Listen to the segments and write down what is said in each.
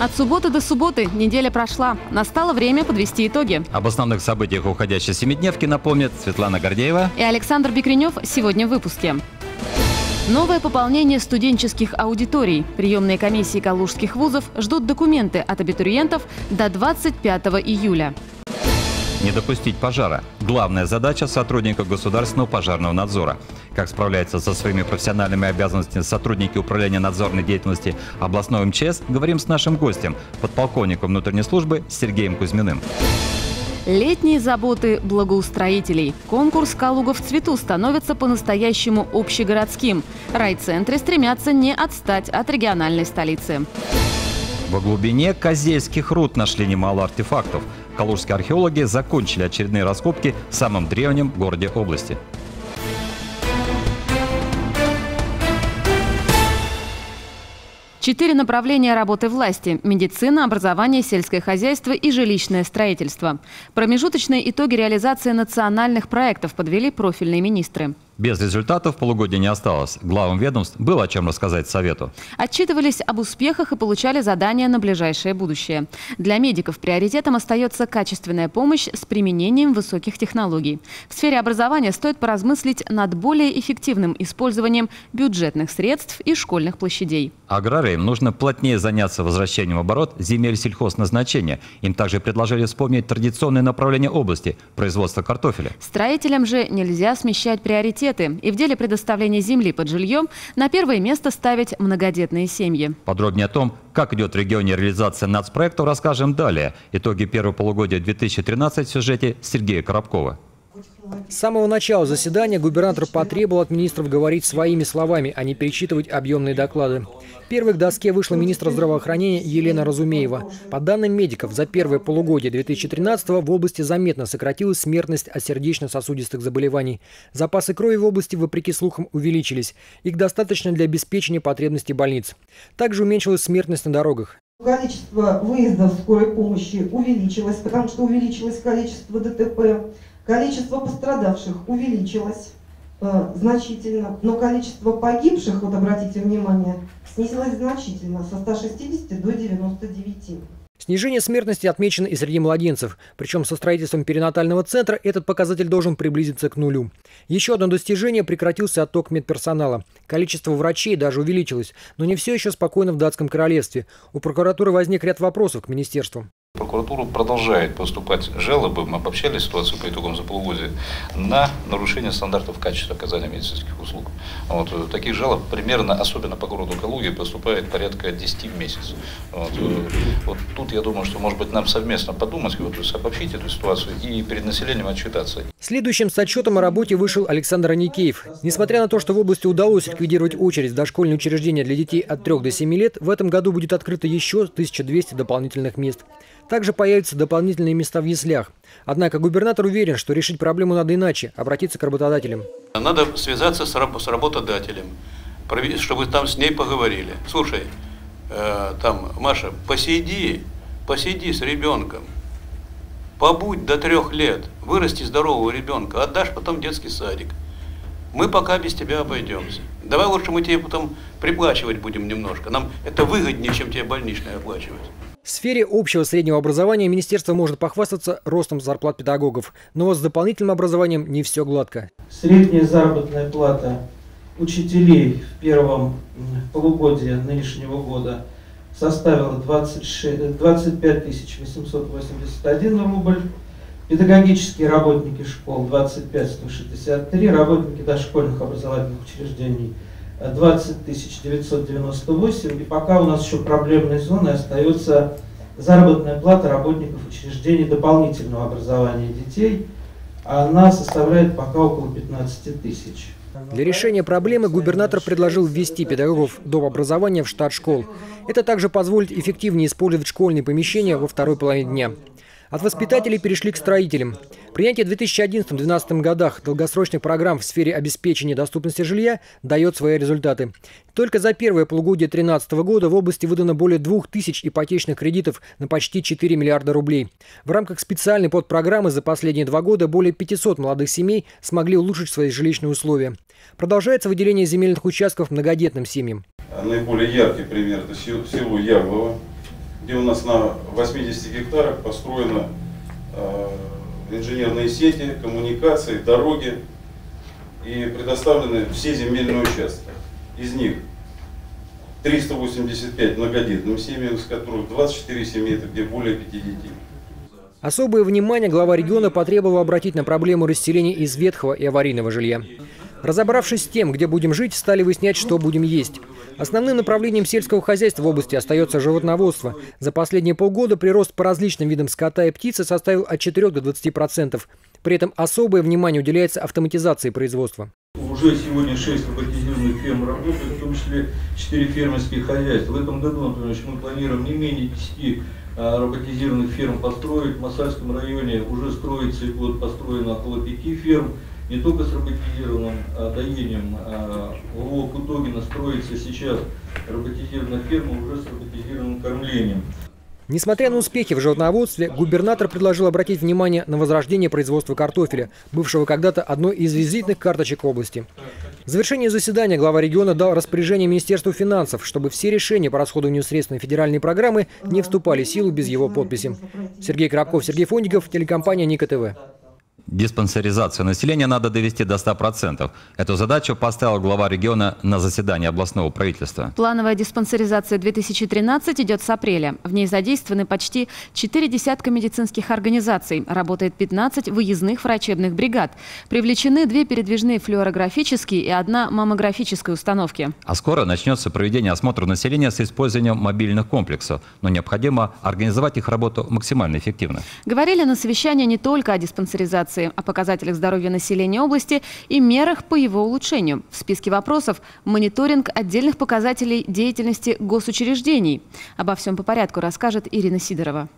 От субботы до субботы неделя прошла. Настало время подвести итоги. Об основных событиях уходящей семидневки напомнит Светлана Гордеева и Александр Бекренев сегодня в выпуске. Новое пополнение студенческих аудиторий. Приемные комиссии калужских вузов ждут документы от абитуриентов до 25 июля. Не допустить пожара. Главная задача сотрудников государственного пожарного надзора. Как справляются со своими профессиональными обязанностями сотрудники управления надзорной деятельности областного МЧС, говорим с нашим гостем, подполковником внутренней службы Сергеем Кузьминым. Летние заботы благоустроителей. Конкурс «Калуга в цвету» становится по-настоящему общегородским. Райцентры стремятся не отстать от региональной столицы. Во глубине Козельских руд нашли немало артефактов – калужские археологи закончили очередные раскопки в самом древнем городе области. Четыре направления работы власти – медицина, образование, сельское хозяйство и жилищное строительство. Промежуточные итоги реализации национальных проектов подвели профильные министры. Без результатов полугодия не осталось. Главам ведомств было о чем рассказать Совету. Отчитывались об успехах и получали задания на ближайшее будущее. Для медиков приоритетом остается качественная помощь с применением высоких технологий. В сфере образования стоит поразмыслить над более эффективным использованием бюджетных средств и школьных площадей. Аграриям нужно плотнее заняться возвращением в оборот земель сельхозназначения. Им также предложили вспомнить традиционные направления области – производство картофеля. Строителям же нельзя смещать приоритеты приоритеты и в деле предоставления земли под жильем на первое место ставить многодетные семьи. Подробнее о том, как идет в регионе реализация нацпроекта, расскажем далее. Итоги первого полугодия 2013 в сюжете Сергея Коробкова. С самого начала заседания губернатор потребовал от министров говорить своими словами, а не перечитывать объемные доклады. Первой к доске вышла министр здравоохранения Елена Разумеева. По данным медиков, за первое полугодие 2013 в области заметно сократилась смертность от сердечно-сосудистых заболеваний. Запасы крови в области, вопреки слухам, увеличились. Их достаточно для обеспечения потребностей больниц. Также уменьшилась смертность на дорогах. Количество выездов скорой помощи увеличилось, потому что увеличилось количество ДТП. Количество пострадавших увеличилось э, значительно, но количество погибших, вот обратите внимание, снизилось значительно, со 160 до 99. Снижение смертности отмечено и среди младенцев, причем со строительством перинатального центра этот показатель должен приблизиться к нулю. Еще одно достижение – прекратился отток медперсонала. Количество врачей даже увеличилось, но не все еще спокойно в датском королевстве. У прокуратуры возник ряд вопросов к министерству. Прокуратура продолжает поступать жалобы, мы обобщали ситуацию по итогам за полугодия, на нарушение стандартов качества оказания медицинских услуг. Вот, э, таких жалоб примерно, особенно по городу Калуге, поступает порядка 10 в месяц. Вот, э, вот тут я думаю, что может быть нам совместно подумать, вот, обобщить эту ситуацию и перед населением отчитаться. Следующим с отчетом о работе вышел Александр Аникеев. Несмотря на то, что в области удалось ликвидировать очередь в дошкольные учреждения для детей от 3 до 7 лет, в этом году будет открыто еще 1200 дополнительных мест. Также появятся дополнительные места в яслях. Однако губернатор уверен, что решить проблему надо иначе – обратиться к работодателям. Надо связаться с, раб с работодателем, чтобы там с ней поговорили. Слушай, э, там, Маша, посиди, посиди с ребенком, побудь до трех лет, вырасти здорового ребенка, отдашь потом детский садик. Мы пока без тебя обойдемся. Давай лучше мы тебе потом приплачивать будем немножко. Нам это выгоднее, чем тебе больничное оплачивать. В сфере общего среднего образования министерство может похвастаться ростом зарплат педагогов, но вот с дополнительным образованием не все гладко. Средняя заработная плата учителей в первом полугодии нынешнего года составила 26, 25 881 рубль, педагогические работники школ 25 163, работники дошкольных образовательных учреждений – 20 998, и пока у нас еще проблемной зоной остается заработная плата работников учреждений дополнительного образования детей. Она составляет пока около 15 тысяч. Для решения проблемы губернатор предложил ввести педагогов до образования в штат школ. Это также позволит эффективнее использовать школьные помещения во второй половине дня. От воспитателей перешли к строителям. Принятие в 2011-2012 годах долгосрочных программ в сфере обеспечения доступности жилья дает свои результаты. Только за первое полугодие 2013 года в области выдано более 2000 ипотечных кредитов на почти 4 миллиарда рублей. В рамках специальной подпрограммы за последние два года более 500 молодых семей смогли улучшить свои жилищные условия. Продолжается выделение земельных участков многодетным семьям. Наиболее яркий пример – это село Яблово, где у нас на 80 гектарах построено э, инженерные сети, коммуникации, дороги и предоставлены все земельные участки. Из них 385 многодетным семьям, из которых 24 семьи, это где более 5 детей. Особое внимание глава региона потребовал обратить на проблему расселения из ветхого и аварийного жилья. Разобравшись с тем, где будем жить, стали выяснять, что будем есть. Основным направлением сельского хозяйства в области остается животноводство. За последние полгода прирост по различным видам скота и птицы составил от 4 до 20 процентов. При этом особое внимание уделяется автоматизации производства. Уже сегодня 6 роботизированных ферм работают, в том числе 4 фермерских хозяйства. В этом году, например, мы планируем не менее 10 а, роботизированных ферм построить. В Масальском районе уже строится и будет построено около 5 ферм не только с роботизированным а, доением, а в Кутогина строится сейчас роботизированная ферма уже с роботизированным кормлением. Несмотря на успехи в животноводстве, губернатор предложил обратить внимание на возрождение производства картофеля, бывшего когда-то одной из визитных карточек области. В завершении заседания глава региона дал распоряжение Министерству финансов, чтобы все решения по расходованию средств на федеральные программы не вступали в силу без его подписи. Сергей Коробков, Сергей Фондиков, телекомпания Ника ТВ. Диспансеризацию населения надо довести до 100%. Эту задачу поставил глава региона на заседании областного правительства. Плановая диспансеризация 2013 идет с апреля. В ней задействованы почти 4 десятка медицинских организаций. Работает 15 выездных врачебных бригад. Привлечены две передвижные флюорографические и одна маммографическая установки. А скоро начнется проведение осмотра населения с использованием мобильных комплексов. Но необходимо организовать их работу максимально эффективно. Говорили на совещании не только о диспансеризации информации о показателях здоровья населения области и мерах по его улучшению. В списке вопросов – мониторинг отдельных показателей деятельности госучреждений. Обо всем по порядку расскажет Ирина Сидорова.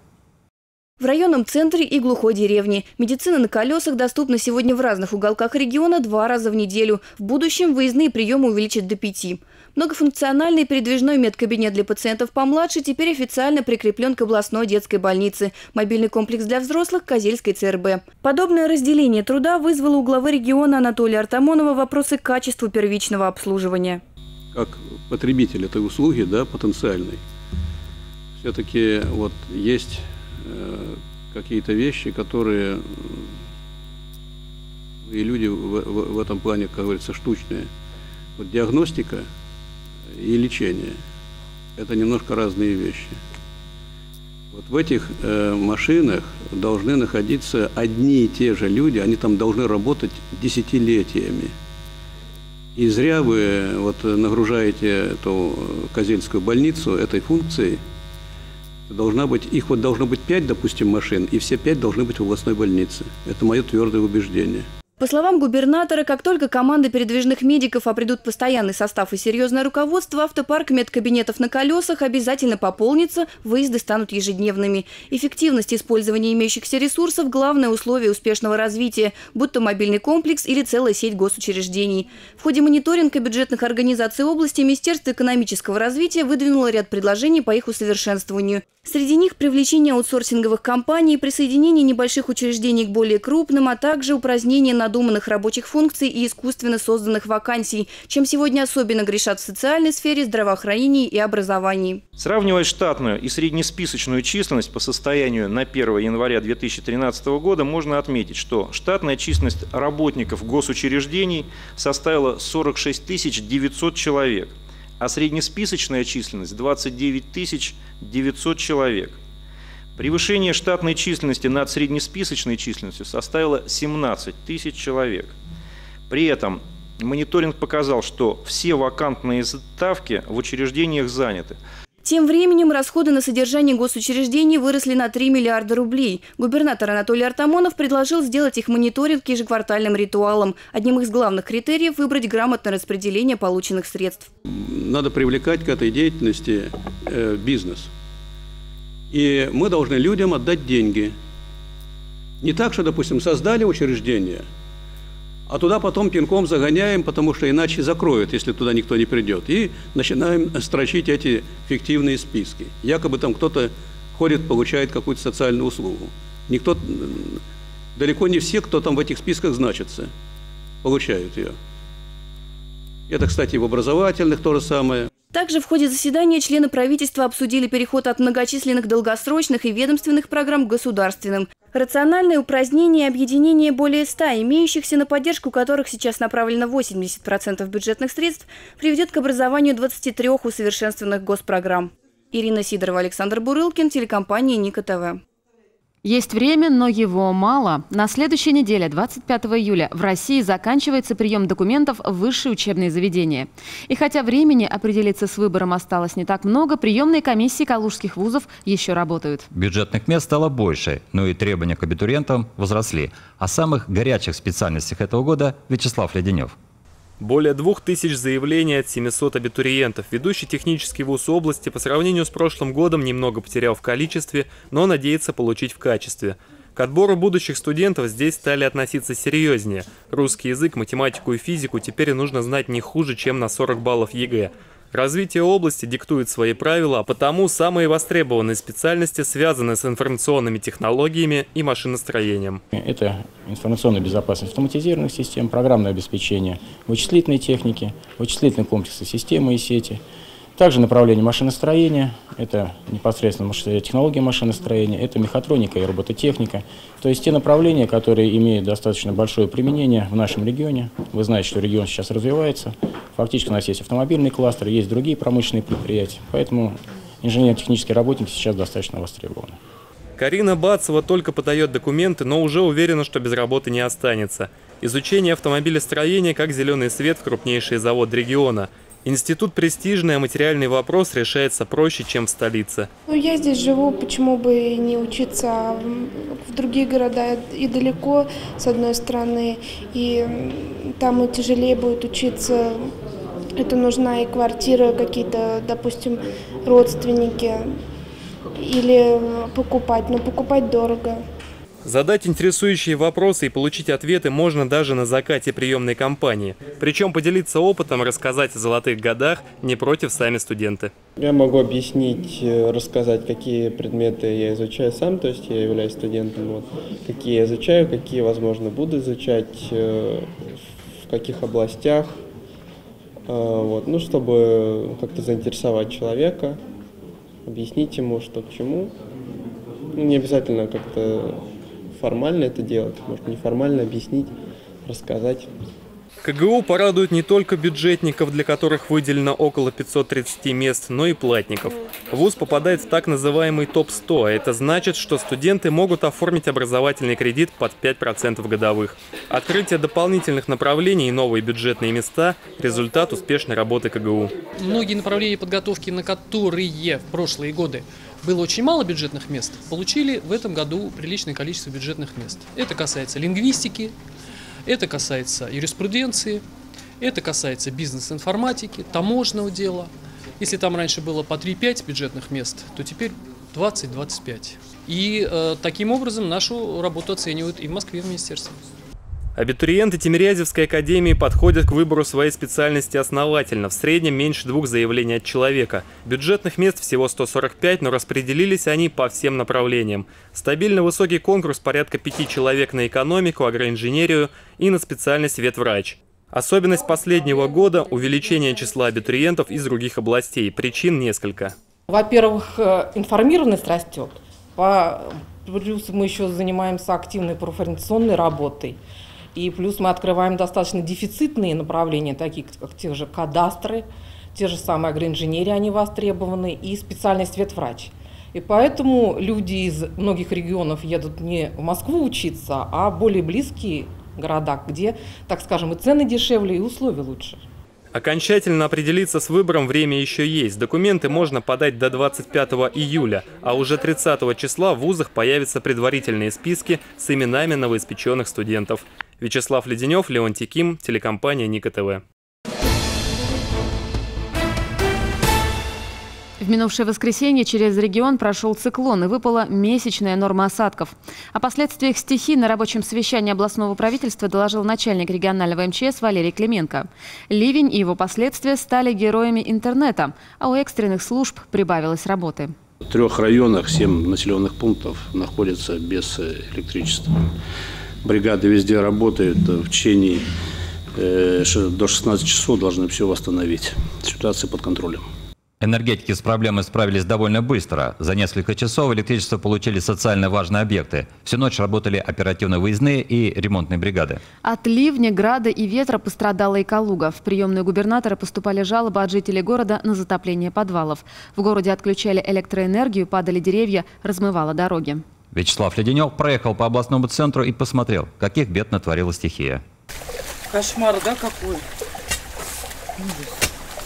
В районном центре и глухой деревне. Медицина на колесах доступна сегодня в разных уголках региона два раза в неделю. В будущем выездные приемы увеличат до пяти. Многофункциональный передвижной медкабинет для пациентов помладше теперь официально прикреплен к областной детской больнице. Мобильный комплекс для взрослых – Козельской ЦРБ. Подобное разделение труда вызвало у главы региона Анатолия Артамонова вопросы к качеству первичного обслуживания. Как потребитель этой услуги, да, потенциальный, все-таки вот есть э, какие-то вещи, которые и люди в, в, в этом плане, как говорится, штучные. Вот диагностика – и лечение. Это немножко разные вещи. Вот в этих э, машинах должны находиться одни и те же люди, они там должны работать десятилетиями. И зря вы вот нагружаете эту Козельскую больницу этой функцией. Должна быть, их вот должно быть пять, допустим, машин, и все пять должны быть в областной больнице. Это мое твердое убеждение. По словам губернатора, как только команды передвижных медиков опридут постоянный состав и серьезное руководство, автопарк медкабинетов на колесах обязательно пополнится, выезды станут ежедневными. Эффективность использования имеющихся ресурсов – главное условие успешного развития, будь то мобильный комплекс или целая сеть госучреждений. В ходе мониторинга бюджетных организаций области Министерство экономического развития выдвинуло ряд предложений по их усовершенствованию. Среди них привлечение аутсорсинговых компаний, присоединение небольших учреждений к более крупным, а также упразднение надуманных рабочих функций и искусственно созданных вакансий, чем сегодня особенно грешат в социальной сфере, здравоохранении и образовании. Сравнивая штатную и среднесписочную численность по состоянию на 1 января 2013 года, можно отметить, что штатная численность работников госучреждений составила 46 900 человек – а среднесписочная численность 29 900 человек. Превышение штатной численности над среднесписочной численностью составило 17 тысяч человек. При этом мониторинг показал, что все вакантные ставки в учреждениях заняты. Тем временем расходы на содержание госучреждений выросли на 3 миллиарда рублей. Губернатор Анатолий Артамонов предложил сделать их мониторинг ежеквартальным ритуалом. Одним из главных критериев – выбрать грамотное распределение полученных средств. Надо привлекать к этой деятельности э, бизнес. И мы должны людям отдать деньги. Не так, что, допустим, создали учреждение – а туда потом пинком загоняем, потому что иначе закроют, если туда никто не придет. И начинаем строчить эти фиктивные списки. Якобы там кто-то ходит, получает какую-то социальную услугу. Никто, далеко не все, кто там в этих списках значится, получают ее. Это, кстати, в образовательных то же самое. Также в ходе заседания члены правительства обсудили переход от многочисленных долгосрочных и ведомственных программ к государственным. Рациональное упразднение и объединение более 100 имеющихся, на поддержку которых сейчас направлено 80% бюджетных средств, приведет к образованию 23 усовершенствованных госпрограмм. Ирина Сидорова, Александр Бурылкин, телекомпания Ника ТВ. Есть время, но его мало. На следующей неделе, 25 июля, в России заканчивается прием документов в высшие учебные заведения. И хотя времени определиться с выбором осталось не так много, приемные комиссии калужских вузов еще работают. Бюджетных мест стало больше, но и требования к абитуриентам возросли. О самых горячих специальностях этого года Вячеслав Леденев. Более 2000 заявлений от 700 абитуриентов. Ведущий технический вуз области по сравнению с прошлым годом немного потерял в количестве, но надеется получить в качестве. К отбору будущих студентов здесь стали относиться серьезнее. Русский язык, математику и физику теперь нужно знать не хуже, чем на 40 баллов ЕГЭ. Развитие области диктует свои правила, а потому самые востребованные специальности связаны с информационными технологиями и машиностроением. Это информационная безопасность автоматизированных систем, программное обеспечение вычислительной техники, вычислительные комплексы системы и сети – также направление машиностроения, это непосредственно технология машиностроения, это мехатроника и робототехника. То есть те направления, которые имеют достаточно большое применение в нашем регионе. Вы знаете, что регион сейчас развивается. Фактически у нас есть автомобильный кластер, есть другие промышленные предприятия. Поэтому инженерно-технические работники сейчас достаточно востребованы. Карина Бацева только подает документы, но уже уверена, что без работы не останется. Изучение автомобилестроения как зеленый свет в крупнейший завод региона – Институт престижный, а материальный вопрос решается проще, чем в столице. Ну, я здесь живу, почему бы не учиться в другие города и далеко, с одной стороны, и там и тяжелее будет учиться. Это нужна и квартира, какие-то, допустим, родственники, или покупать, но покупать дорого. Задать интересующие вопросы и получить ответы можно даже на закате приемной кампании. Причем поделиться опытом, рассказать о золотых годах не против сами студенты. Я могу объяснить, э, рассказать, какие предметы я изучаю сам, то есть я являюсь студентом, вот, какие я изучаю, какие, возможно, буду изучать, э, в каких областях, э, вот, ну, чтобы как-то заинтересовать человека, объяснить ему, что к чему. Ну, не обязательно как-то формально это делать, может неформально объяснить, рассказать. КГУ порадует не только бюджетников, для которых выделено около 530 мест, но и платников. ВУЗ попадает в так называемый ТОП-100, а это значит, что студенты могут оформить образовательный кредит под 5% годовых. Открытие дополнительных направлений и новые бюджетные места – результат успешной работы КГУ. Многие направления подготовки, на которые в прошлые годы было очень мало бюджетных мест, получили в этом году приличное количество бюджетных мест. Это касается лингвистики, это касается юриспруденции, это касается бизнес-информатики, таможенного дела. Если там раньше было по 3-5 бюджетных мест, то теперь 20-25. И э, таким образом нашу работу оценивают и в Москве, и в министерстве. Абитуриенты Тимирязевской академии подходят к выбору своей специальности основательно, в среднем меньше двух заявлений от человека. Бюджетных мест всего 145, но распределились они по всем направлениям. Стабильно высокий конкурс порядка пяти человек на экономику, агроинженерию и на специальность ветврач. Особенность последнего года – увеличение числа абитуриентов из других областей. Причин несколько. Во-первых, э, информированность растет. Плюс мы еще занимаемся активной профориентационной работой. И плюс мы открываем достаточно дефицитные направления, такие как те же кадастры, те же самые агроинженерии, они востребованы, и специальность ветврач. И поэтому люди из многих регионов едут не в Москву учиться, а более близкие города, где, так скажем, и цены дешевле, и условия лучше. Окончательно определиться с выбором время еще есть. Документы можно подать до 25 июля, а уже 30 числа в вузах появятся предварительные списки с именами новоиспеченных студентов. Вячеслав Леденев, Леонтий Ким, телекомпания Ника ТВ. В минувшее воскресенье через регион прошел циклон и выпала месячная норма осадков. О последствиях стихий на рабочем совещании областного правительства доложил начальник регионального МЧС Валерий Клименко. Ливень и его последствия стали героями интернета, а у экстренных служб прибавилось работы. В трех районах семь населенных пунктов находятся без электричества. Бригады везде работают в течение э, до 16 часов должны все восстановить. Ситуация под контролем. Энергетики с проблемой справились довольно быстро. За несколько часов электричество получили социально важные объекты. Всю ночь работали оперативно-выездные и ремонтные бригады. От ливня, града и ветра пострадала и Калуга. В приемную губернатора поступали жалобы от жителей города на затопление подвалов. В городе отключали электроэнергию, падали деревья, размывало дороги. Вячеслав Леденев проехал по областному центру и посмотрел, каких бед натворила стихия. Кошмар, да, какой?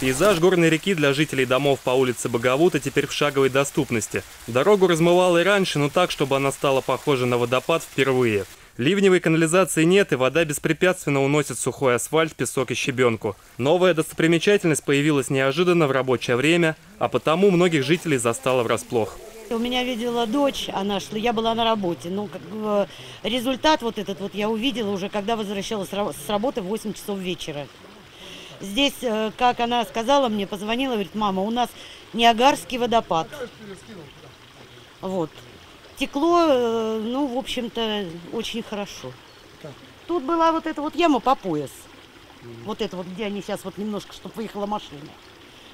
Пейзаж горной реки для жителей домов по улице Боговута теперь в шаговой доступности. Дорогу размывало и раньше, но так, чтобы она стала похожа на водопад впервые. Ливневой канализации нет, и вода беспрепятственно уносит сухой асфальт, песок и щебенку. Новая достопримечательность появилась неожиданно в рабочее время, а потому многих жителей застала врасплох. У меня видела дочь, она шла, я была на работе. Ну, как бы, результат вот этот вот я увидела уже, когда возвращалась с работы в 8 часов вечера. Здесь, э, как она сказала мне, позвонила, говорит, мама, у нас Ниагарский водопад. Вот. Текло, э, ну, в общем-то, очень хорошо. Тут была вот эта вот яма по пояс. Вот это вот, где они сейчас вот немножко, чтобы выехала машина.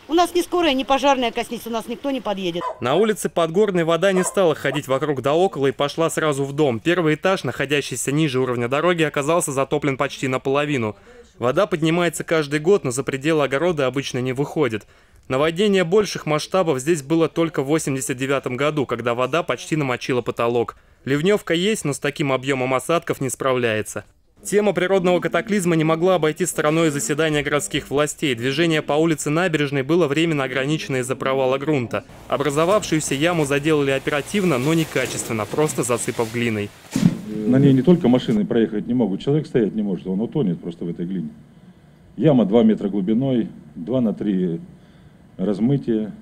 У нас не скорая, не пожарная коснись, у нас никто не подъедет. На улице Подгорной вода не стала ходить вокруг да около и пошла сразу в дом. Первый этаж, находящийся ниже уровня дороги, оказался затоплен почти наполовину. Вода поднимается каждый год, но за пределы огорода обычно не выходит. Наводнение больших масштабов здесь было только в 89 году, когда вода почти намочила потолок. Ливневка есть, но с таким объемом осадков не справляется. Тема природного катаклизма не могла обойти стороной заседания городских властей. Движение по улице Набережной было временно ограничено из-за провала грунта. Образовавшуюся яму заделали оперативно, но некачественно, просто засыпав глиной. На ней не только машины проехать не могут, человек стоять не может, он утонет просто в этой глине. Яма 2 метра глубиной, 2 на 3 размытия.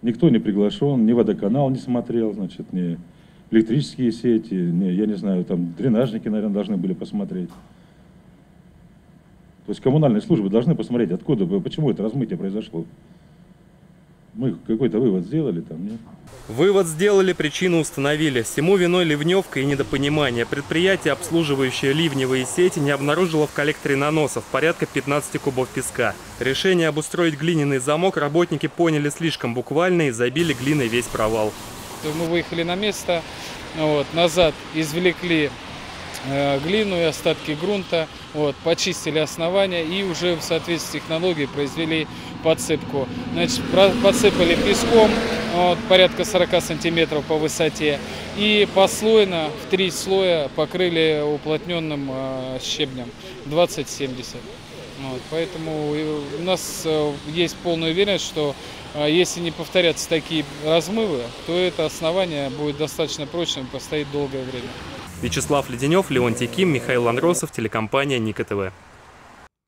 Никто не приглашен, ни водоканал не смотрел, значит, ни электрические сети, ни, я не знаю, там дренажники, наверное, должны были посмотреть. То есть коммунальные службы должны посмотреть, откуда, почему это размытие произошло. Мы какой-то вывод сделали там, нет? Вывод сделали, причину установили. Всему виной ливневка и недопонимание. Предприятие, обслуживающее ливневые сети, не обнаружило в коллекторе наносов порядка 15 кубов песка. Решение обустроить глиняный замок работники поняли слишком буквально и забили глиной весь провал. Мы выехали на место, вот, назад извлекли э, глину и остатки грунта, вот, почистили основания и уже в соответствии с технологией произвели подсыпку. Значит, подсыпали песком, вот, порядка 40 сантиметров по высоте, и послойно в три слоя покрыли уплотненным э, щебнем 20-70. Вот, поэтому у нас э, есть полная уверенность, что если не повторятся такие размывы, то это основание будет достаточно прочным и постоит долгое время. Вячеслав Леденев, Леонтий Ким, Михаил Анросов, телекомпания Ника ТВ.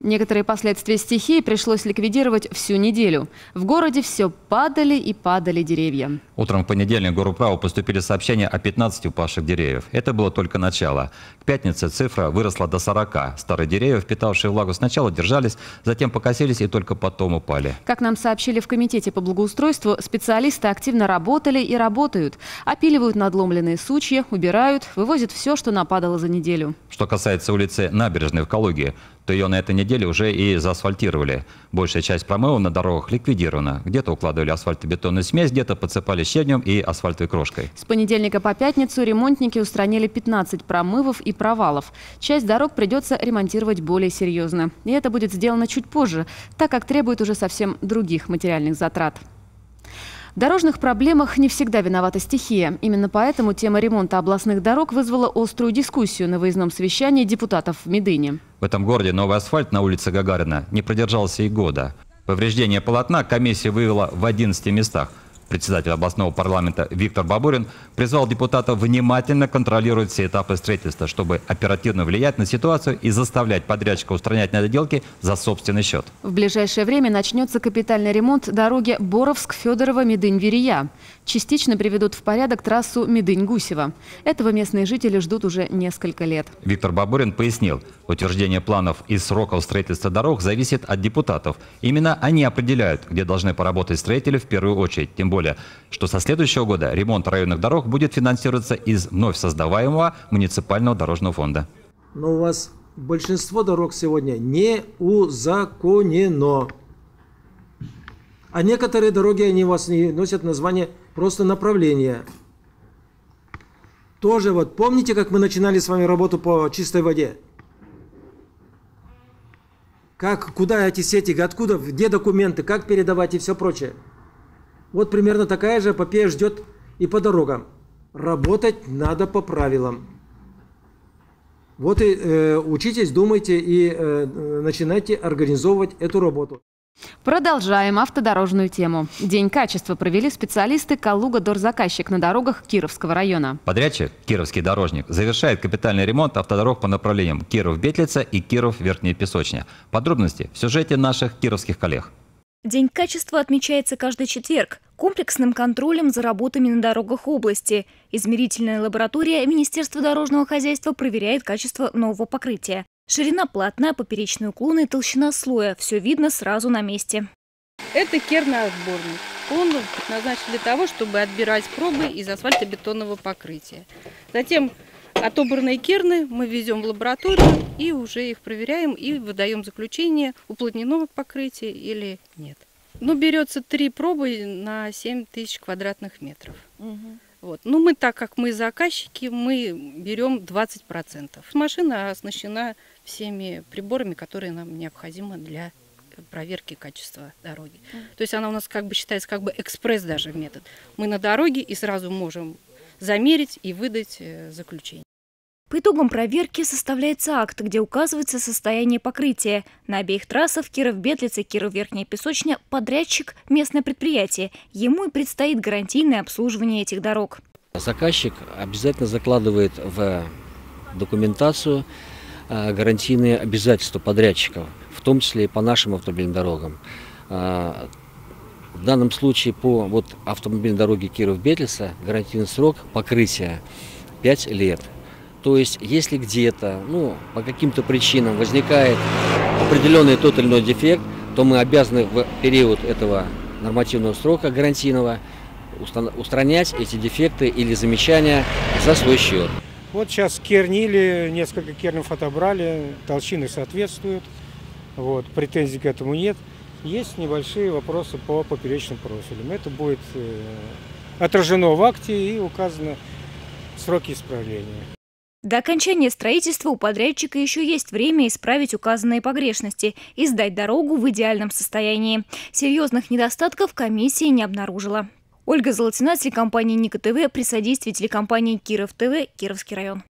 Некоторые последствия стихии пришлось ликвидировать всю неделю. В городе все падали и падали деревья. Утром в понедельник в Горуправу поступили сообщения о 15 упавших деревьев. Это было только начало. К пятнице цифра выросла до 40. Старые деревья, впитавшие влагу, сначала держались, затем покосились и только потом упали. Как нам сообщили в Комитете по благоустройству, специалисты активно работали и работают. Опиливают надломленные сучья, убирают, вывозят все, что нападало за неделю. Что касается улицы Набережной в Калуге, то ее на этой неделе уже и заасфальтировали. Большая часть промывов на дорогах ликвидирована. Где-то укладывали асфальтобетонную смесь, где-то подсыпали щебнем и асфальтовой крошкой. С понедельника по пятницу ремонтники устранили 15 промывов и провалов. Часть дорог придется ремонтировать более серьезно. И это будет сделано чуть позже, так как требует уже совсем других материальных затрат. Дорожных проблемах не всегда виновата стихия. Именно поэтому тема ремонта областных дорог вызвала острую дискуссию на выездном совещании депутатов в Медыне. В этом городе новый асфальт на улице Гагарина не продержался и года. Повреждение полотна комиссия вывела в 11 местах – председатель областного парламента Виктор Бабурин призвал депутатов внимательно контролировать все этапы строительства, чтобы оперативно влиять на ситуацию и заставлять подрядчика устранять недоделки за собственный счет. В ближайшее время начнется капитальный ремонт дороги Боровск-Федорово-Медынь-Верия. Частично приведут в порядок трассу Медынь-Гусева. Этого местные жители ждут уже несколько лет. Виктор Бабурин пояснил, утверждение планов и сроков строительства дорог зависит от депутатов. Именно они определяют, где должны поработать строители в первую очередь. Тем более, что со следующего года ремонт районных дорог будет финансироваться из вновь создаваемого муниципального дорожного фонда. Но у вас большинство дорог сегодня не узаконено. А некоторые дороги, они у вас не носят название просто направления. Тоже вот, помните, как мы начинали с вами работу по чистой воде? Как, куда эти сети, откуда, где документы, как передавать и все прочее. Вот примерно такая же эпопея ждет и по дорогам. Работать надо по правилам. Вот и э, учитесь, думайте и э, начинайте организовывать эту работу. Продолжаем автодорожную тему. День качества провели специалисты Калуга-Дорзаказчик на дорогах Кировского района. Подрядчик, Кировский дорожник, завершает капитальный ремонт автодорог по направлениям Киров-Бетлица и Киров-Верхняя Песочня. Подробности в сюжете наших кировских коллег. День качества отмечается каждый четверг комплексным контролем за работами на дорогах области. Измерительная лаборатория Министерства дорожного хозяйства проверяет качество нового покрытия. Ширина платная, поперечные уклоны и толщина слоя. Все видно сразу на месте. Это керноотборник. Он предназначен для того, чтобы отбирать пробы из асфальтобетонного покрытия. Затем отобранные керны мы везем в лабораторию и уже их проверяем и выдаем заключение, уплотнено покрытие или нет. Ну, берется три пробы на 7 тысяч квадратных метров. Угу. Вот. Ну, мы, так как мы заказчики, мы берем 20%. Машина оснащена всеми приборами, которые нам необходимы для проверки качества дороги. Mm. То есть она у нас как бы считается как бы экспресс даже метод. Мы на дороге и сразу можем замерить и выдать э, заключение. По итогам проверки составляется акт, где указывается состояние покрытия. На обеих трассах Киров-Бетлица, Киров-Верхняя Песочня подрядчик – местное предприятие. Ему и предстоит гарантийное обслуживание этих дорог. Заказчик обязательно закладывает в документацию а, гарантийные обязательства подрядчиков, в том числе и по нашим автомобильным дорогам. А, в данном случае по вот, автомобильной дороге Киров-Бетлица гарантийный срок покрытия 5 лет – то есть, если где-то, ну, по каким-то причинам возникает определенный тот или иной дефект, то мы обязаны в период этого нормативного срока гарантийного устранять эти дефекты или замечания за свой счет. Вот сейчас кернили, несколько кернов отобрали, толщины соответствуют, вот, претензий к этому нет. Есть небольшие вопросы по поперечным профилям. Это будет э, отражено в акте и указано сроки исправления. До окончания строительства у подрядчика еще есть время исправить указанные погрешности и сдать дорогу в идеальном состоянии. Серьезных недостатков комиссия не обнаружила. Ольга Золотина, телекомпания Ника ТВ, при содействии телекомпании Киров ТВ, Кировский район.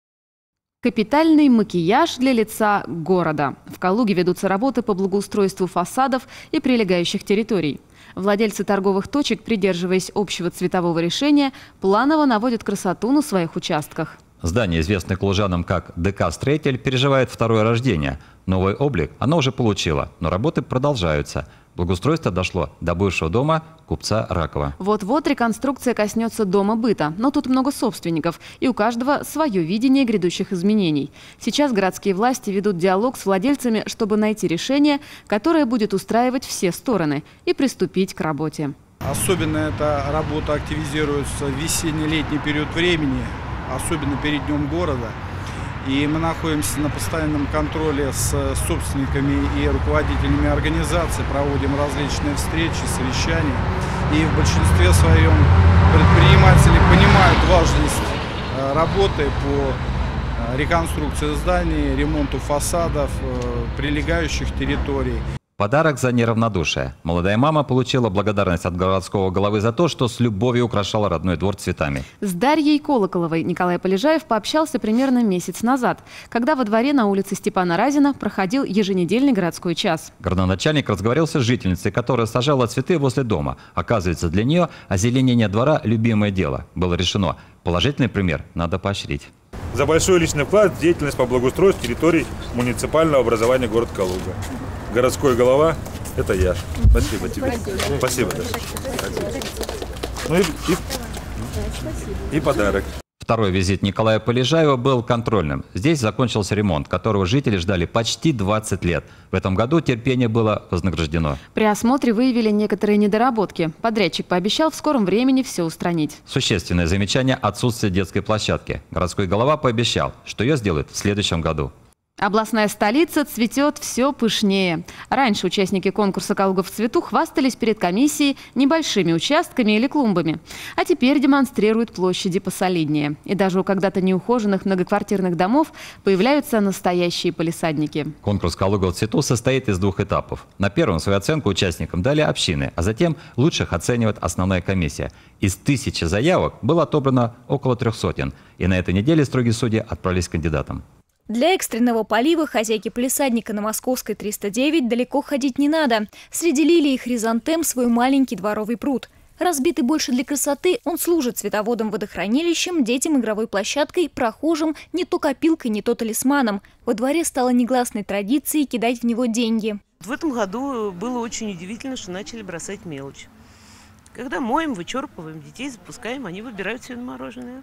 Капитальный макияж для лица города. В Калуге ведутся работы по благоустройству фасадов и прилегающих территорий. Владельцы торговых точек, придерживаясь общего цветового решения, планово наводят красоту на своих участках. Здание, известное клужанам как ДК «Строитель», переживает второе рождение. Новый облик оно уже получило, но работы продолжаются. Благоустройство дошло до бывшего дома купца Ракова. Вот-вот реконструкция коснется дома быта, но тут много собственников, и у каждого свое видение грядущих изменений. Сейчас городские власти ведут диалог с владельцами, чтобы найти решение, которое будет устраивать все стороны, и приступить к работе. Особенно эта работа активизируется в весенне-летний период времени, особенно перед Днем города. И мы находимся на постоянном контроле с собственниками и руководителями организаций, проводим различные встречи, совещания. И в большинстве своем предприниматели понимают важность э, работы по э, реконструкции зданий, ремонту фасадов, э, прилегающих территорий. Подарок за неравнодушие. Молодая мама получила благодарность от городского головы за то, что с любовью украшала родной двор цветами. С Дарьей Колоколовой Николай Полежаев пообщался примерно месяц назад, когда во дворе на улице Степана Разина проходил еженедельный городской час. Городоначальник разговаривался с жительницей, которая сажала цветы возле дома. Оказывается, для нее озеленение двора – любимое дело. Было решено, положительный пример надо поощрить за большой личный вклад в деятельность по благоустройству территорий муниципального образования город Калуга городской голова – это я. Спасибо тебе. Спасибо. Ну и, и, и подарок. Второй визит Николая Полежаева был контрольным. Здесь закончился ремонт, которого жители ждали почти 20 лет. В этом году терпение было вознаграждено. При осмотре выявили некоторые недоработки. Подрядчик пообещал в скором времени все устранить. Существенное замечание – отсутствие детской площадки. Городской голова пообещал, что ее сделают в следующем году. Областная столица цветет все пышнее. Раньше участники конкурса «Калуга в цвету» хвастались перед комиссией небольшими участками или клумбами. А теперь демонстрируют площади посолиднее. И даже у когда-то неухоженных многоквартирных домов появляются настоящие полисадники. Конкурс «Калуга в цвету» состоит из двух этапов. На первом свою оценку участникам дали общины, а затем лучших оценивает основная комиссия. Из тысячи заявок было отобрано около трех сотен. И на этой неделе строгие судьи отправились к кандидатам. Для экстренного полива хозяйки полисадника на Московской 309 далеко ходить не надо. Среди лилий и хризантем свой маленький дворовый пруд. Разбитый больше для красоты, он служит цветоводом-водохранилищем, детям игровой площадкой, прохожим, не то копилкой, не то талисманом. Во дворе стало негласной традицией кидать в него деньги. В этом году было очень удивительно, что начали бросать мелочь. Когда моем, вычерпываем, детей запускаем, они выбирают себе мороженое.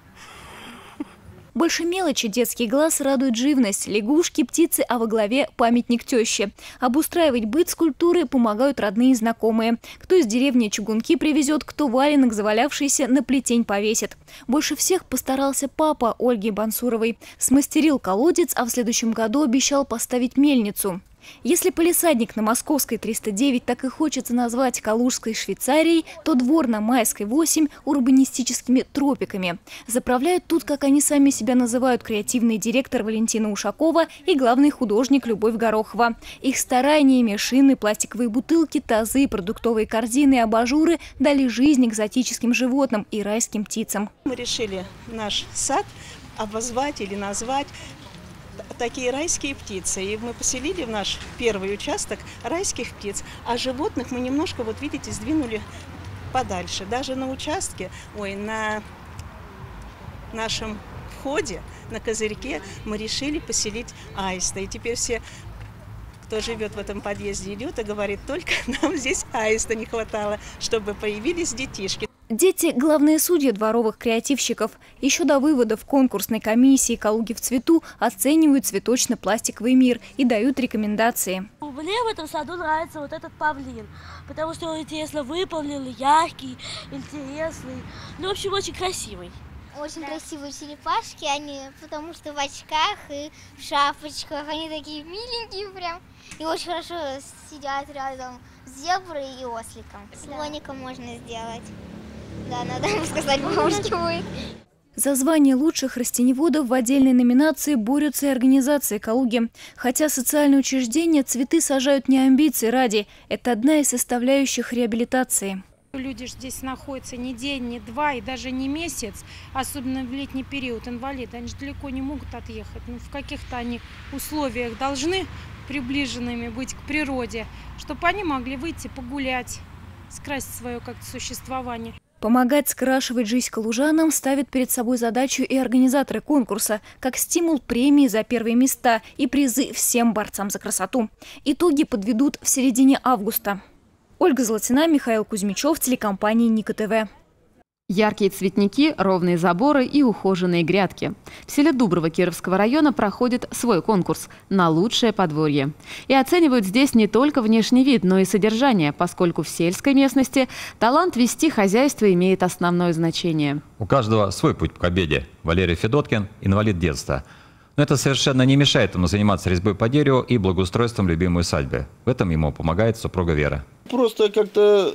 Больше мелочи детский глаз радует живность. Лягушки, птицы, а во главе памятник теще. Обустраивать быт скульптуры помогают родные и знакомые. Кто из деревни чугунки привезет, кто валенок завалявшийся на плетень повесит. Больше всех постарался папа Ольги Бансуровой. Смастерил колодец, а в следующем году обещал поставить мельницу. Если полисадник на Московской 309 так и хочется назвать Калужской Швейцарией, то двор на Майской 8 – урбанистическими тропиками. Заправляют тут, как они сами себя называют, креативный директор Валентина Ушакова и главный художник Любовь Горохова. Их стараниями шины, пластиковые бутылки, тазы, продуктовые корзины и абажуры дали жизнь экзотическим животным и райским птицам. Мы решили наш сад обозвать или назвать такие райские птицы. И мы поселили в наш первый участок райских птиц. А животных мы немножко, вот видите, сдвинули подальше. Даже на участке, ой, на нашем входе, на козырьке мы решили поселить аиста. И теперь все кто живет в этом подъезде, идет и говорит, только нам здесь аиста не хватало, чтобы появились детишки. Дети – главные судьи дворовых креативщиков. Еще до выводов конкурсной комиссии «Калуги в цвету» оценивают цветочно-пластиковый мир и дают рекомендации. Мне в этом саду нравится вот этот павлин, потому что он интересно выполнен, яркий, интересный, ну, в общем, очень красивый. Очень да. красивые черепашки, они, потому что в очках и в шапочках, они такие миленькие прям. И очень хорошо сидят рядом с зеброй и осликом. Слоника можно сделать. Да, надо ему сказать, бабушке будет. За звание лучших растеневодов в отдельной номинации борются и организации «Калуги». Хотя социальные учреждения цветы сажают не амбиции ради. Это одна из составляющих реабилитации. Люди здесь находятся не день, не два и даже не месяц, особенно в летний период инвалиды. Они же далеко не могут отъехать. Ну, в каких-то они условиях должны приближенными быть к природе, чтобы они могли выйти погулять, скрасить свое как-то существование. Помогать скрашивать жизнь калужанам ставят перед собой задачу и организаторы конкурса, как стимул премии за первые места и призы всем борцам за красоту. Итоги подведут в середине августа. Ольга Золотина, Михаил Кузьмичев, телекомпания Ника ТВ. Яркие цветники, ровные заборы и ухоженные грядки. В селе Дуброво Кировского района проходит свой конкурс на лучшее подворье. И оценивают здесь не только внешний вид, но и содержание, поскольку в сельской местности талант вести хозяйство имеет основное значение. У каждого свой путь к победе. Валерий Федоткин – инвалид детства. Но это совершенно не мешает ему заниматься резьбой по дереву и благоустройством любимой усадьбы. В этом ему помогает супруга Вера. Просто как-то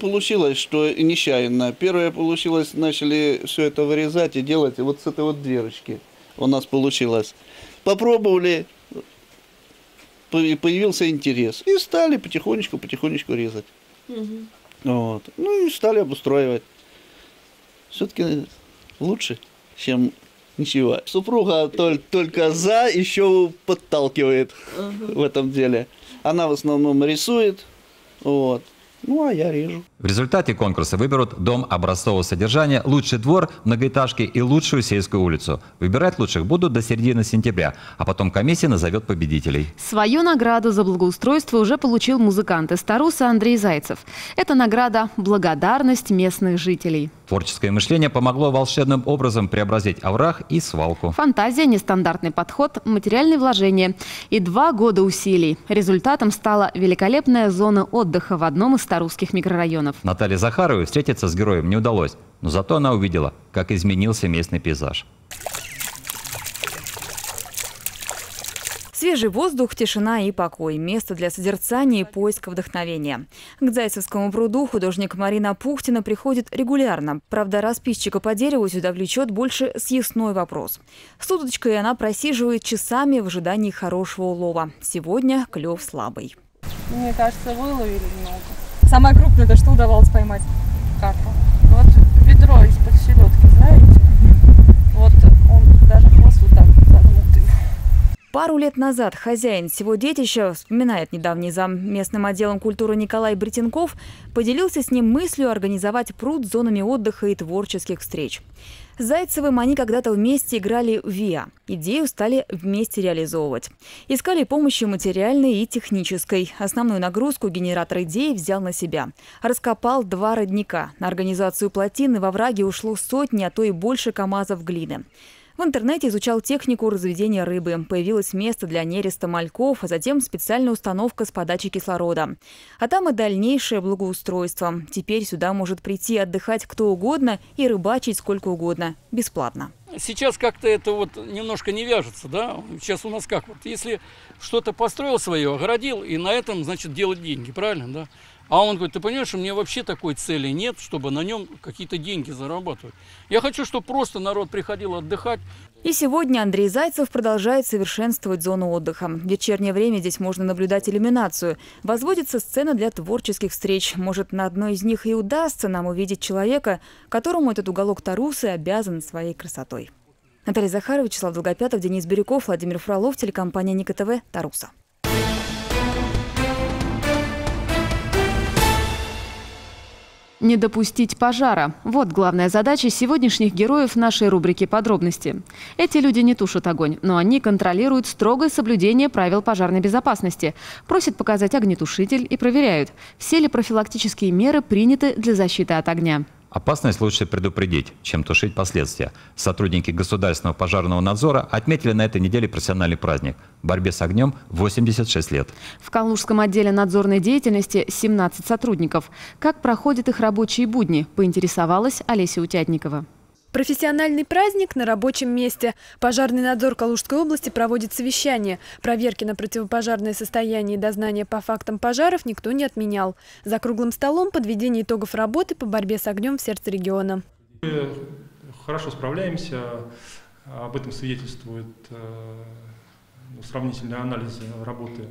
получилось, что нечаянно. Первое получилось, начали все это вырезать и делать вот с этой вот дверочки. У нас получилось. Попробовали, появился интерес. И стали потихонечку-потихонечку резать. Угу. Вот. Ну и стали обустраивать. Все-таки лучше, чем ничего. Супруга только за, еще подталкивает угу. в этом деле. Она в основном рисует, вот. Ну, а я режу. В результате конкурса выберут дом образцового содержания, лучший двор, многоэтажки и лучшую сельскую улицу. Выбирать лучших будут до середины сентября, а потом комиссия назовет победителей. Свою награду за благоустройство уже получил музыкант из Таруса Андрей Зайцев. Это награда «Благодарность местных жителей». Творческое мышление помогло волшебным образом преобразить овраг и свалку. Фантазия, нестандартный подход, материальные вложения и два года усилий. Результатом стала великолепная зона отдыха в одном из старусских микрорайонов. Наталье Захаровой встретиться с героем не удалось, но зато она увидела, как изменился местный пейзаж. Свежий воздух, тишина и покой. Место для созерцания и поиска вдохновения. К Зайцевскому пруду художник Марина Пухтина приходит регулярно. Правда, расписчика по дереву сюда влечет больше съестной вопрос. С удочкой она просиживает часами в ожидании хорошего улова. Сегодня клев слабый. Мне кажется, выловили много. Самое крупное, это что удавалось поймать? Карпа. Вот ведро из-под селедки, знаете? Вот он даже хвост вот так загнутый. Пару лет назад хозяин всего детища, вспоминает недавний зам местным отделом культуры Николай Бретенков, поделился с ним мыслью организовать пруд с зонами отдыха и творческих встреч. С Зайцевым они когда-то вместе играли в ВИА. Идею стали вместе реализовывать. Искали помощи материальной и технической. Основную нагрузку генератор идеи взял на себя. Раскопал два родника. На организацию плотины во враге ушло сотни, а то и больше КАМАЗов глины. В интернете изучал технику разведения рыбы. Появилось место для нереста мальков, а затем специальная установка с подачей кислорода. А там и дальнейшее благоустройство. Теперь сюда может прийти отдыхать кто угодно и рыбачить сколько угодно. Бесплатно. Сейчас как-то это вот немножко не вяжется, да? Сейчас у нас как вот, если что-то построил свое, огородил, и на этом, значит, делать деньги, правильно, да? А он говорит, ты понимаешь, у меня вообще такой цели нет, чтобы на нем какие-то деньги зарабатывать. Я хочу, чтобы просто народ приходил отдыхать. И сегодня Андрей Зайцев продолжает совершенствовать зону отдыха. В вечернее время здесь можно наблюдать иллюминацию. Возводится сцена для творческих встреч. Может, на одной из них и удастся нам увидеть человека, которому этот уголок Тарусы обязан своей красотой. Наталья Захарова, Вячеслав Долгопятов, Денис Бирюков, Владимир Фролов, телекомпания Ника ТВ, Таруса. Не допустить пожара. Вот главная задача сегодняшних героев нашей рубрики «Подробности». Эти люди не тушат огонь, но они контролируют строгое соблюдение правил пожарной безопасности, просят показать огнетушитель и проверяют, все ли профилактические меры приняты для защиты от огня. Опасность лучше предупредить, чем тушить последствия. Сотрудники Государственного пожарного надзора отметили на этой неделе профессиональный праздник – борьбе с огнем 86 лет. В Калужском отделе надзорной деятельности 17 сотрудников. Как проходят их рабочие будни, поинтересовалась Олеся Утятникова. Профессиональный праздник на рабочем месте. Пожарный надзор Калужской области проводит совещание. Проверки на противопожарное состояние и дознание по фактам пожаров никто не отменял. За круглым столом подведение итогов работы по борьбе с огнем в сердце региона. Мы хорошо справляемся. Об этом свидетельствует э, ну, сравнительный анализ работы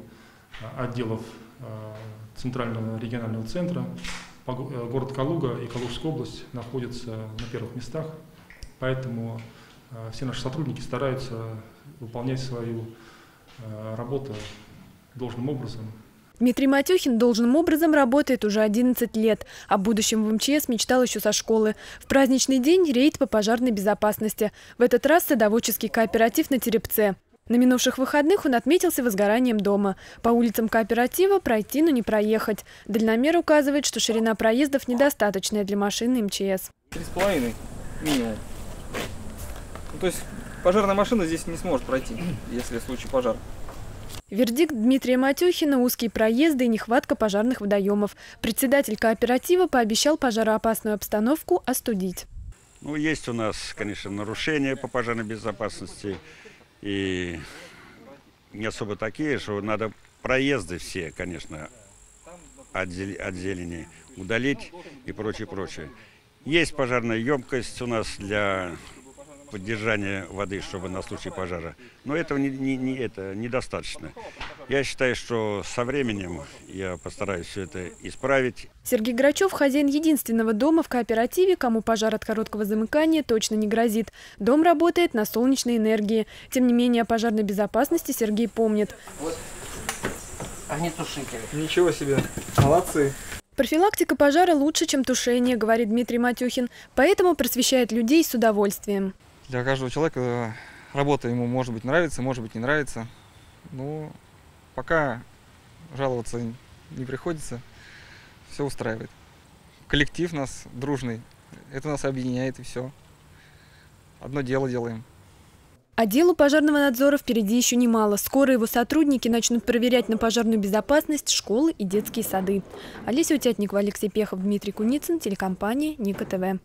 отделов э, Центрального регионального центра. Э, город Калуга и Калужская область находятся на первых местах Поэтому э, все наши сотрудники стараются выполнять свою э, работу должным образом. Дмитрий Матюхин должным образом работает уже 11 лет. О будущем в МЧС мечтал еще со школы. В праздничный день рейд по пожарной безопасности. В этот раз садоводческий кооператив на Терепце. На минувших выходных он отметился возгоранием дома. По улицам кооператива пройти, но не проехать. Дальномер указывает, что ширина проездов недостаточная для машины МЧС. Три с половиной минимум. То есть пожарная машина здесь не сможет пройти, если в случае пожара. Вердикт Дмитрия Матюхина – узкие проезды и нехватка пожарных водоемов. Председатель кооператива пообещал пожароопасную обстановку остудить. Ну, есть у нас, конечно, нарушения по пожарной безопасности. И не особо такие, что надо проезды все, конечно, от зелени удалить и прочее, прочее. Есть пожарная емкость у нас для поддержания воды, чтобы на случай пожара. Но этого не, не, не, это недостаточно. Я считаю, что со временем я постараюсь все это исправить. Сергей Грачев – хозяин единственного дома в кооперативе, кому пожар от короткого замыкания точно не грозит. Дом работает на солнечной энергии. Тем не менее, о пожарной безопасности Сергей помнит. Вот огнетушитель. Ничего себе, молодцы. Профилактика пожара лучше, чем тушение, говорит Дмитрий Матюхин, поэтому просвещает людей с удовольствием. Для каждого человека работа ему может быть нравится, может быть не нравится. Но пока жаловаться не приходится, все устраивает. Коллектив нас дружный, это нас объединяет и все. Одно дело делаем. А делу пожарного надзора впереди еще немало. Скоро его сотрудники начнут проверять на пожарную безопасность школы и детские сады. Олеся Утятникова, Алексей Пехов, Дмитрий Куницын, телекомпания Ника ТВ.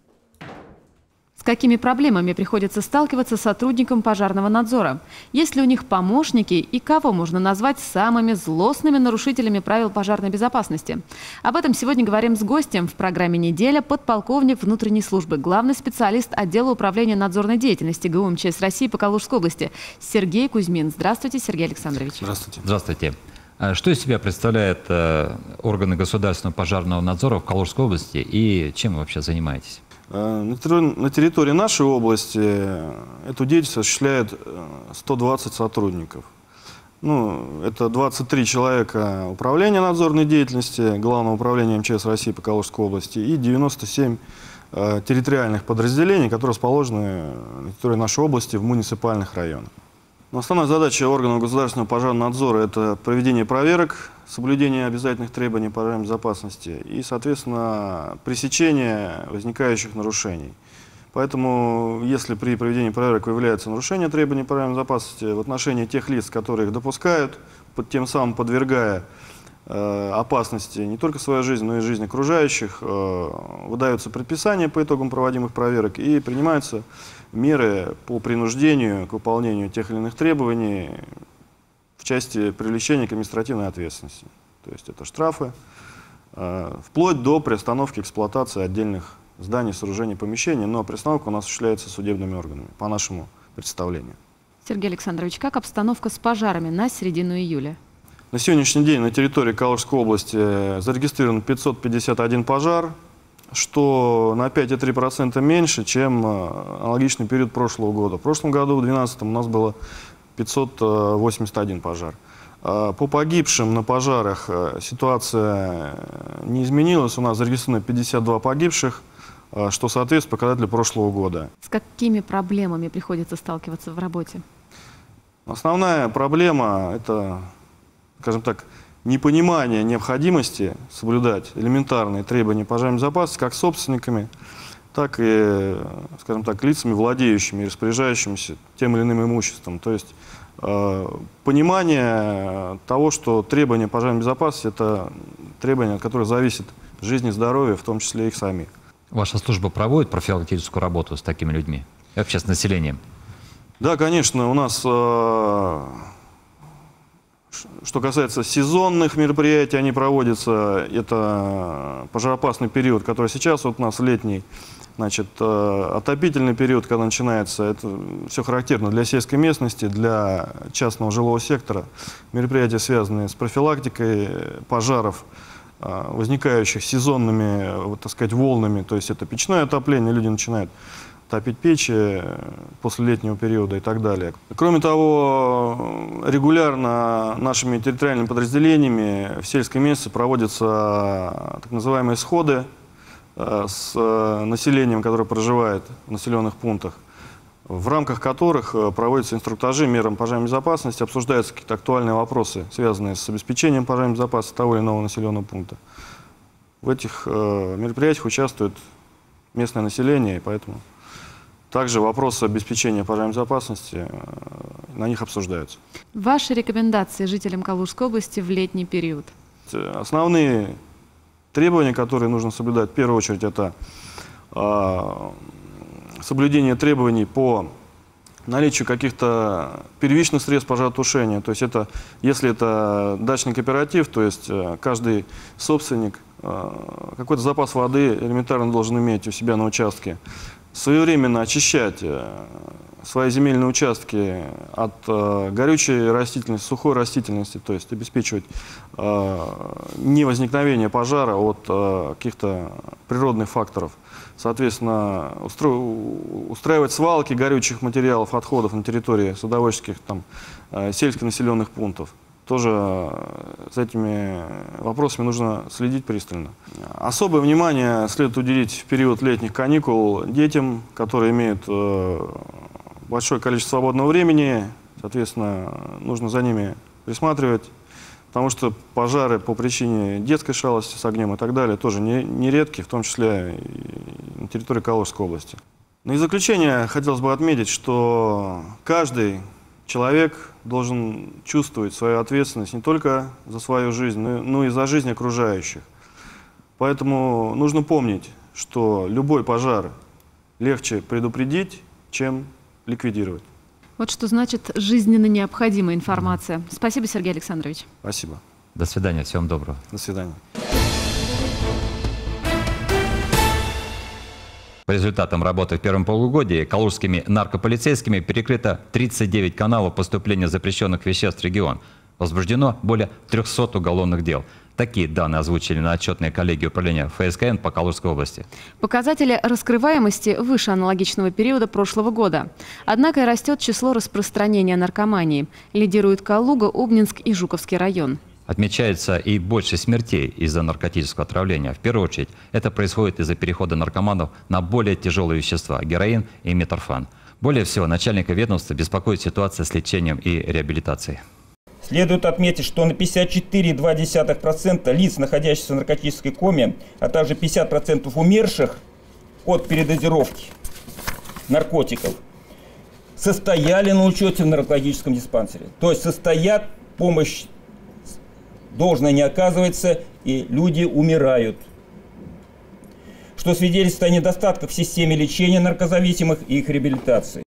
Какими проблемами приходится сталкиваться сотрудникам пожарного надзора? Есть ли у них помощники и кого можно назвать самыми злостными нарушителями правил пожарной безопасности? Об этом сегодня говорим с гостем в программе «Неделя» подполковник внутренней службы, главный специалист отдела управления надзорной деятельности ГУ МЧС России по Калужской области Сергей Кузьмин. Здравствуйте, Сергей Александрович. Здравствуйте. Здравствуйте. А что из себя представляют э, органы государственного пожарного надзора в Калужской области и чем вы вообще занимаетесь? Э, на территории нашей области эту деятельность осуществляет 120 э, сотрудников. Ну, это 23 человека управления надзорной деятельности, Главного управления МЧС России по Калужской области и 97 э, территориальных подразделений, которые расположены на территории нашей области в муниципальных районах. Основная задача органов государственного пожарного надзора – это проведение проверок, соблюдение обязательных требований пожарной безопасности и, соответственно, пресечение возникающих нарушений. Поэтому, если при проведении проверок выявляется нарушение требований пожарной безопасности в отношении тех лиц, которые их допускают, тем самым подвергая э, опасности не только свою жизнь, но и жизнь окружающих, э, выдаются предписания по итогам проводимых проверок и принимаются меры по принуждению к выполнению тех или иных требований в части привлечения к административной ответственности. То есть это штрафы, э, вплоть до приостановки эксплуатации отдельных зданий, сооружений, помещений, но приостановка у нас осуществляется судебными органами, по нашему представлению. Сергей Александрович, как обстановка с пожарами на середину июля? На сегодняшний день на территории Калужской области зарегистрирован 551 пожар, что на 5,3% меньше, чем э, аналогичный период прошлого года. В прошлом году, в 2012 у нас было 581 пожар. А по погибшим на пожарах э, ситуация не изменилась. У нас зарегистрировано 52 погибших, э, что соответствует показателю прошлого года. С какими проблемами приходится сталкиваться в работе? Основная проблема – это, скажем так, непонимание необходимости соблюдать элементарные требования пожарной безопасности как собственниками, так и, скажем так, лицами, владеющими и распоряжающимися тем или иным имуществом. То есть э, понимание того, что требования пожарной безопасности – это требования, от которых зависит жизнь и здоровье, в том числе их самих. Ваша служба проводит профилактическую работу с такими людьми, вообще с населением? Да, конечно, у нас э, что касается сезонных мероприятий, они проводятся, это пожароопасный период, который сейчас вот у нас летний, значит, э, отопительный период, когда начинается, это все характерно для сельской местности, для частного жилого сектора. Мероприятия, связанные с профилактикой пожаров, э, возникающих сезонными, вот, так сказать, волнами, то есть это печное отопление, люди начинают топить печи э, после летнего периода и так далее. Кроме того, регулярно нашими территориальными подразделениями в сельской местности проводятся так называемые сходы э, с э, населением, которое проживает в населенных пунктах, в рамках которых проводятся инструктажи мерам пожарной безопасности, обсуждаются какие-то актуальные вопросы, связанные с обеспечением пожарной безопасности того или иного населенного пункта. В этих мероприятиях участвует местное население, и поэтому также вопросы обеспечения пожарной безопасности э, на них обсуждаются. Ваши рекомендации жителям Калужской области в летний период? Основные требования, которые нужно соблюдать, в первую очередь, это э, соблюдение требований по наличию каких-то первичных средств пожаротушения. То есть это, если это дачный кооператив, то есть э, каждый собственник э, какой-то запас воды элементарно должен иметь у себя на участке своевременно очищать э, свои земельные участки от э, горючей растительности, сухой растительности, то есть обеспечивать э, невозникновение пожара от э, каких-то природных факторов. Соответственно, устраивать свалки горючих материалов, отходов на территории садоводческих, там, э, сельсконаселенных пунктов тоже э, с этими вопросами нужно следить пристально. Особое внимание следует уделить в период летних каникул детям, которые имеют э, большое количество свободного времени. Соответственно, нужно за ними присматривать, потому что пожары по причине детской шалости с огнем и так далее тоже нередки, не в том числе и на территории Калужской области. Ну и заключение хотелось бы отметить, что каждый человек должен чувствовать свою ответственность не только за свою жизнь, но и за жизнь окружающих. Поэтому нужно помнить, что любой пожар легче предупредить, чем ликвидировать. Вот что значит жизненно необходимая информация. Спасибо, Сергей Александрович. Спасибо. До свидания, всем доброго. До свидания. По результатам работы в первом полугодии калужскими наркополицейскими перекрыто 39 каналов поступления запрещенных веществ в регион. Возбуждено более 300 уголовных дел. Такие данные озвучили на отчетной коллегии управления ФСКН по Калужской области. Показатели раскрываемости выше аналогичного периода прошлого года. Однако и растет число распространения наркомании. Лидируют Калуга, Обнинск и Жуковский район. Отмечается и больше смертей из-за наркотического отравления. В первую очередь, это происходит из-за перехода наркоманов на более тяжелые вещества – героин и меторфан. Более всего, начальника ведомства беспокоит ситуация с лечением и реабилитацией. Следует отметить, что на 54,2% лиц, находящихся в наркотической коме, а также 50% умерших от передозировки наркотиков, состояли на учете в наркологическом диспансере. То есть состоят, помощь должное не оказывается, и люди умирают. Что свидетельствует о недостатках в системе лечения наркозависимых и их реабилитации.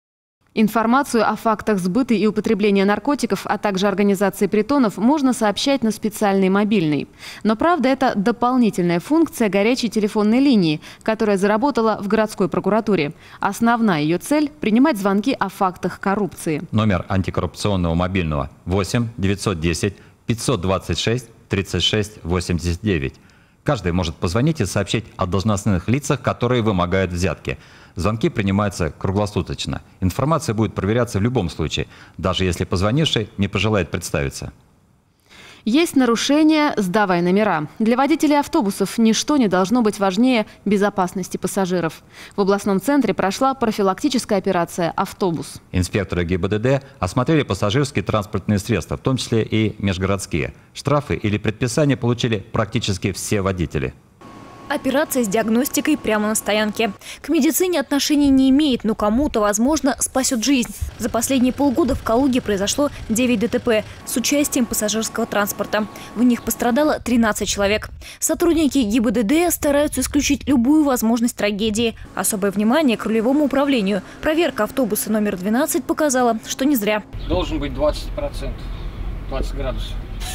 Информацию о фактах сбыта и употребления наркотиков, а также организации притонов можно сообщать на специальный мобильный. Но правда, это дополнительная функция горячей телефонной линии, которая заработала в городской прокуратуре. Основная ее цель – принимать звонки о фактах коррупции. Номер антикоррупционного мобильного 8 910 526 36 89. Каждый может позвонить и сообщить о должностных лицах, которые вымогают взятки. Звонки принимаются круглосуточно. Информация будет проверяться в любом случае, даже если позвонивший не пожелает представиться. Есть нарушения, сдавай номера. Для водителей автобусов ничто не должно быть важнее безопасности пассажиров. В областном центре прошла профилактическая операция «Автобус». Инспекторы ГИБДД осмотрели пассажирские транспортные средства, в том числе и межгородские. Штрафы или предписания получили практически все водители. Операция с диагностикой прямо на стоянке. К медицине отношения не имеет, но кому-то, возможно, спасет жизнь. За последние полгода в Калуге произошло 9 ДТП с участием пассажирского транспорта. В них пострадало 13 человек. Сотрудники ГИБДД стараются исключить любую возможность трагедии. Особое внимание к рулевому управлению. Проверка автобуса номер 12 показала, что не зря. Должен быть 20%, 20 градусов,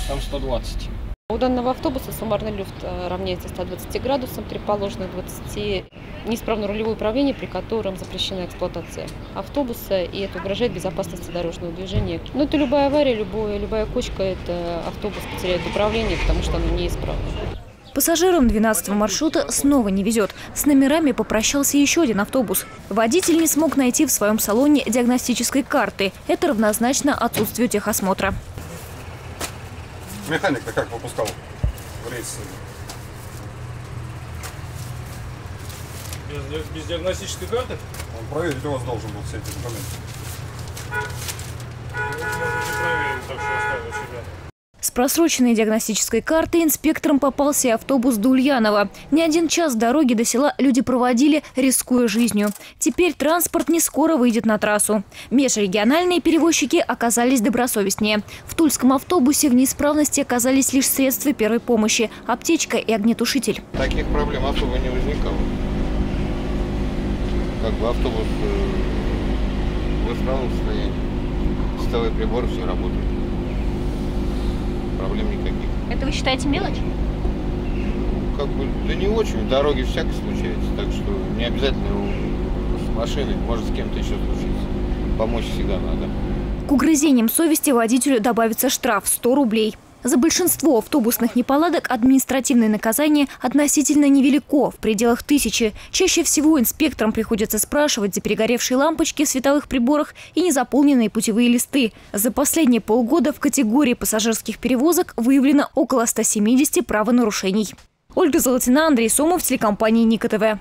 там 120. У данного автобуса суммарный люфт э, равняется 120 градусам при положенных 20 неисправное рулевое управление, при котором запрещена эксплуатация автобуса, и это угрожает безопасности дорожного движения. Но это любая авария, любая, любая кочка, это автобус потеряет управление, потому что оно неисправно. Пассажирам 12 маршрута снова не везет. С номерами попрощался еще один автобус. Водитель не смог найти в своем салоне диагностической карты. Это равнозначно отсутствию техосмотра. Механик-то как выпускал в рейс? Без, без диагностической карты? Он проверить у вас должен был все эти документы. С просроченной диагностической картой инспектором попался и автобус до Ульянова. Не один час дороги до села люди проводили, рискуя жизнью. Теперь транспорт не скоро выйдет на трассу. Межрегиональные перевозчики оказались добросовестнее. В тульском автобусе в неисправности оказались лишь средства первой помощи – аптечка и огнетушитель. Таких проблем особо не возникало. Как бы автобус э, в исправном состоянии. Световой прибор, все работает проблем никаких. Это вы считаете мелочь? Как бы, да не очень, в дороге всякое случается, так что не обязательно с машиной, может с кем-то еще случиться. Помочь всегда надо. К угрызениям совести водителю добавится штраф 100 рублей. За большинство автобусных неполадок административное наказание относительно невелико, в пределах тысячи. Чаще всего инспекторам приходится спрашивать за перегоревшие лампочки в световых приборах и незаполненные путевые листы. За последние полгода в категории пассажирских перевозок выявлено около 170 правонарушений. Ольга Золотина, Андрей Сомов, телекомпания Ника ТВ.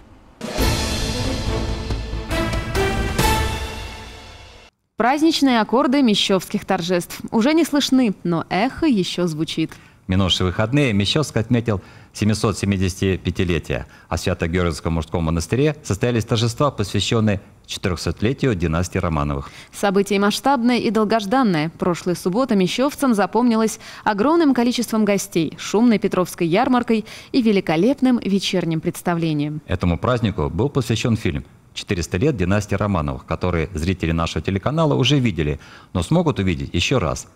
Праздничные аккорды мещовских торжеств уже не слышны, но эхо еще звучит. Минувшие выходные Мещовск отметил 775-летие, а в Свято-Георгиевском мужском монастыре состоялись торжества, посвященные 400-летию династии Романовых. Событие масштабное и долгожданное. Прошлая суббота мещовцам запомнилась огромным количеством гостей, шумной Петровской ярмаркой и великолепным вечерним представлением. Этому празднику был посвящен фильм 400 лет династии Романовых, которые зрители нашего телеканала уже видели, но смогут увидеть еще раз.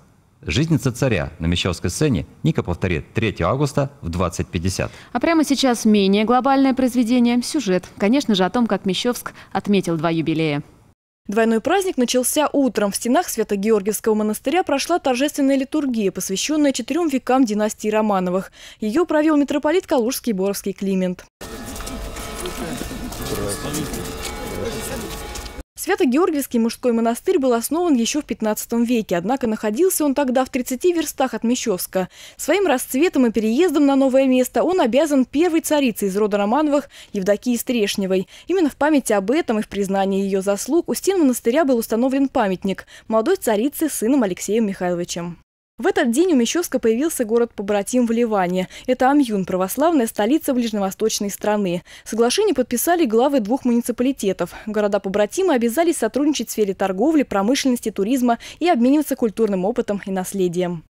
«Жизнь царя» на Мещовской сцене Ника повторит 3 августа в 20.50. А прямо сейчас менее глобальное произведение – сюжет. Конечно же, о том, как Мещовск отметил два юбилея. Двойной праздник начался утром. В стенах Свято-Георгиевского монастыря прошла торжественная литургия, посвященная четырем векам династии Романовых. Ее провел митрополит Калужский Боровский Климент. Свято-Георгиевский мужской монастырь был основан еще в 15 веке, однако находился он тогда в 30 верстах от Мещовска. Своим расцветом и переездом на новое место он обязан первой царице из рода Романовых Евдокии Стрешневой. Именно в память об этом и в признании ее заслуг у стен монастыря был установлен памятник молодой царице сыном Алексеем Михайловичем. В этот день у Мещовска появился город-побратим в Ливане. Это Амьюн, православная столица ближневосточной страны. Соглашение подписали главы двух муниципалитетов. Города-побратимы обязались сотрудничать в сфере торговли, промышленности, туризма и обмениваться культурным опытом и наследием.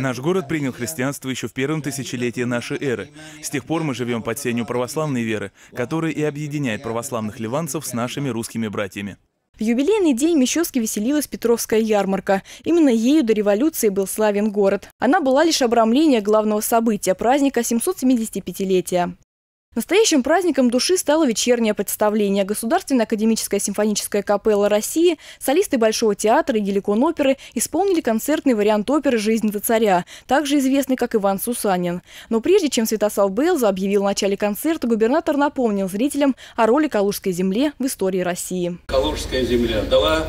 Наш город принял христианство еще в первом тысячелетии нашей эры. С тех пор мы живем под сенью православной веры, которая и объединяет православных ливанцев с нашими русскими братьями. В юбилейный день Мещовски веселилась Петровская ярмарка. Именно ею до революции был славен город. Она была лишь обрамление главного события – праздника 775-летия. Настоящим праздником души стало вечернее представление. Государственная академическая симфоническая капелла России, солисты Большого театра и Геликон оперы исполнили концертный вариант оперы «Жизнь за царя», также известный как Иван Сусанин. Но прежде чем Святослав Бейлза объявил в начале концерта, губернатор напомнил зрителям о роли Калужской земли в истории России. Калужская земля дала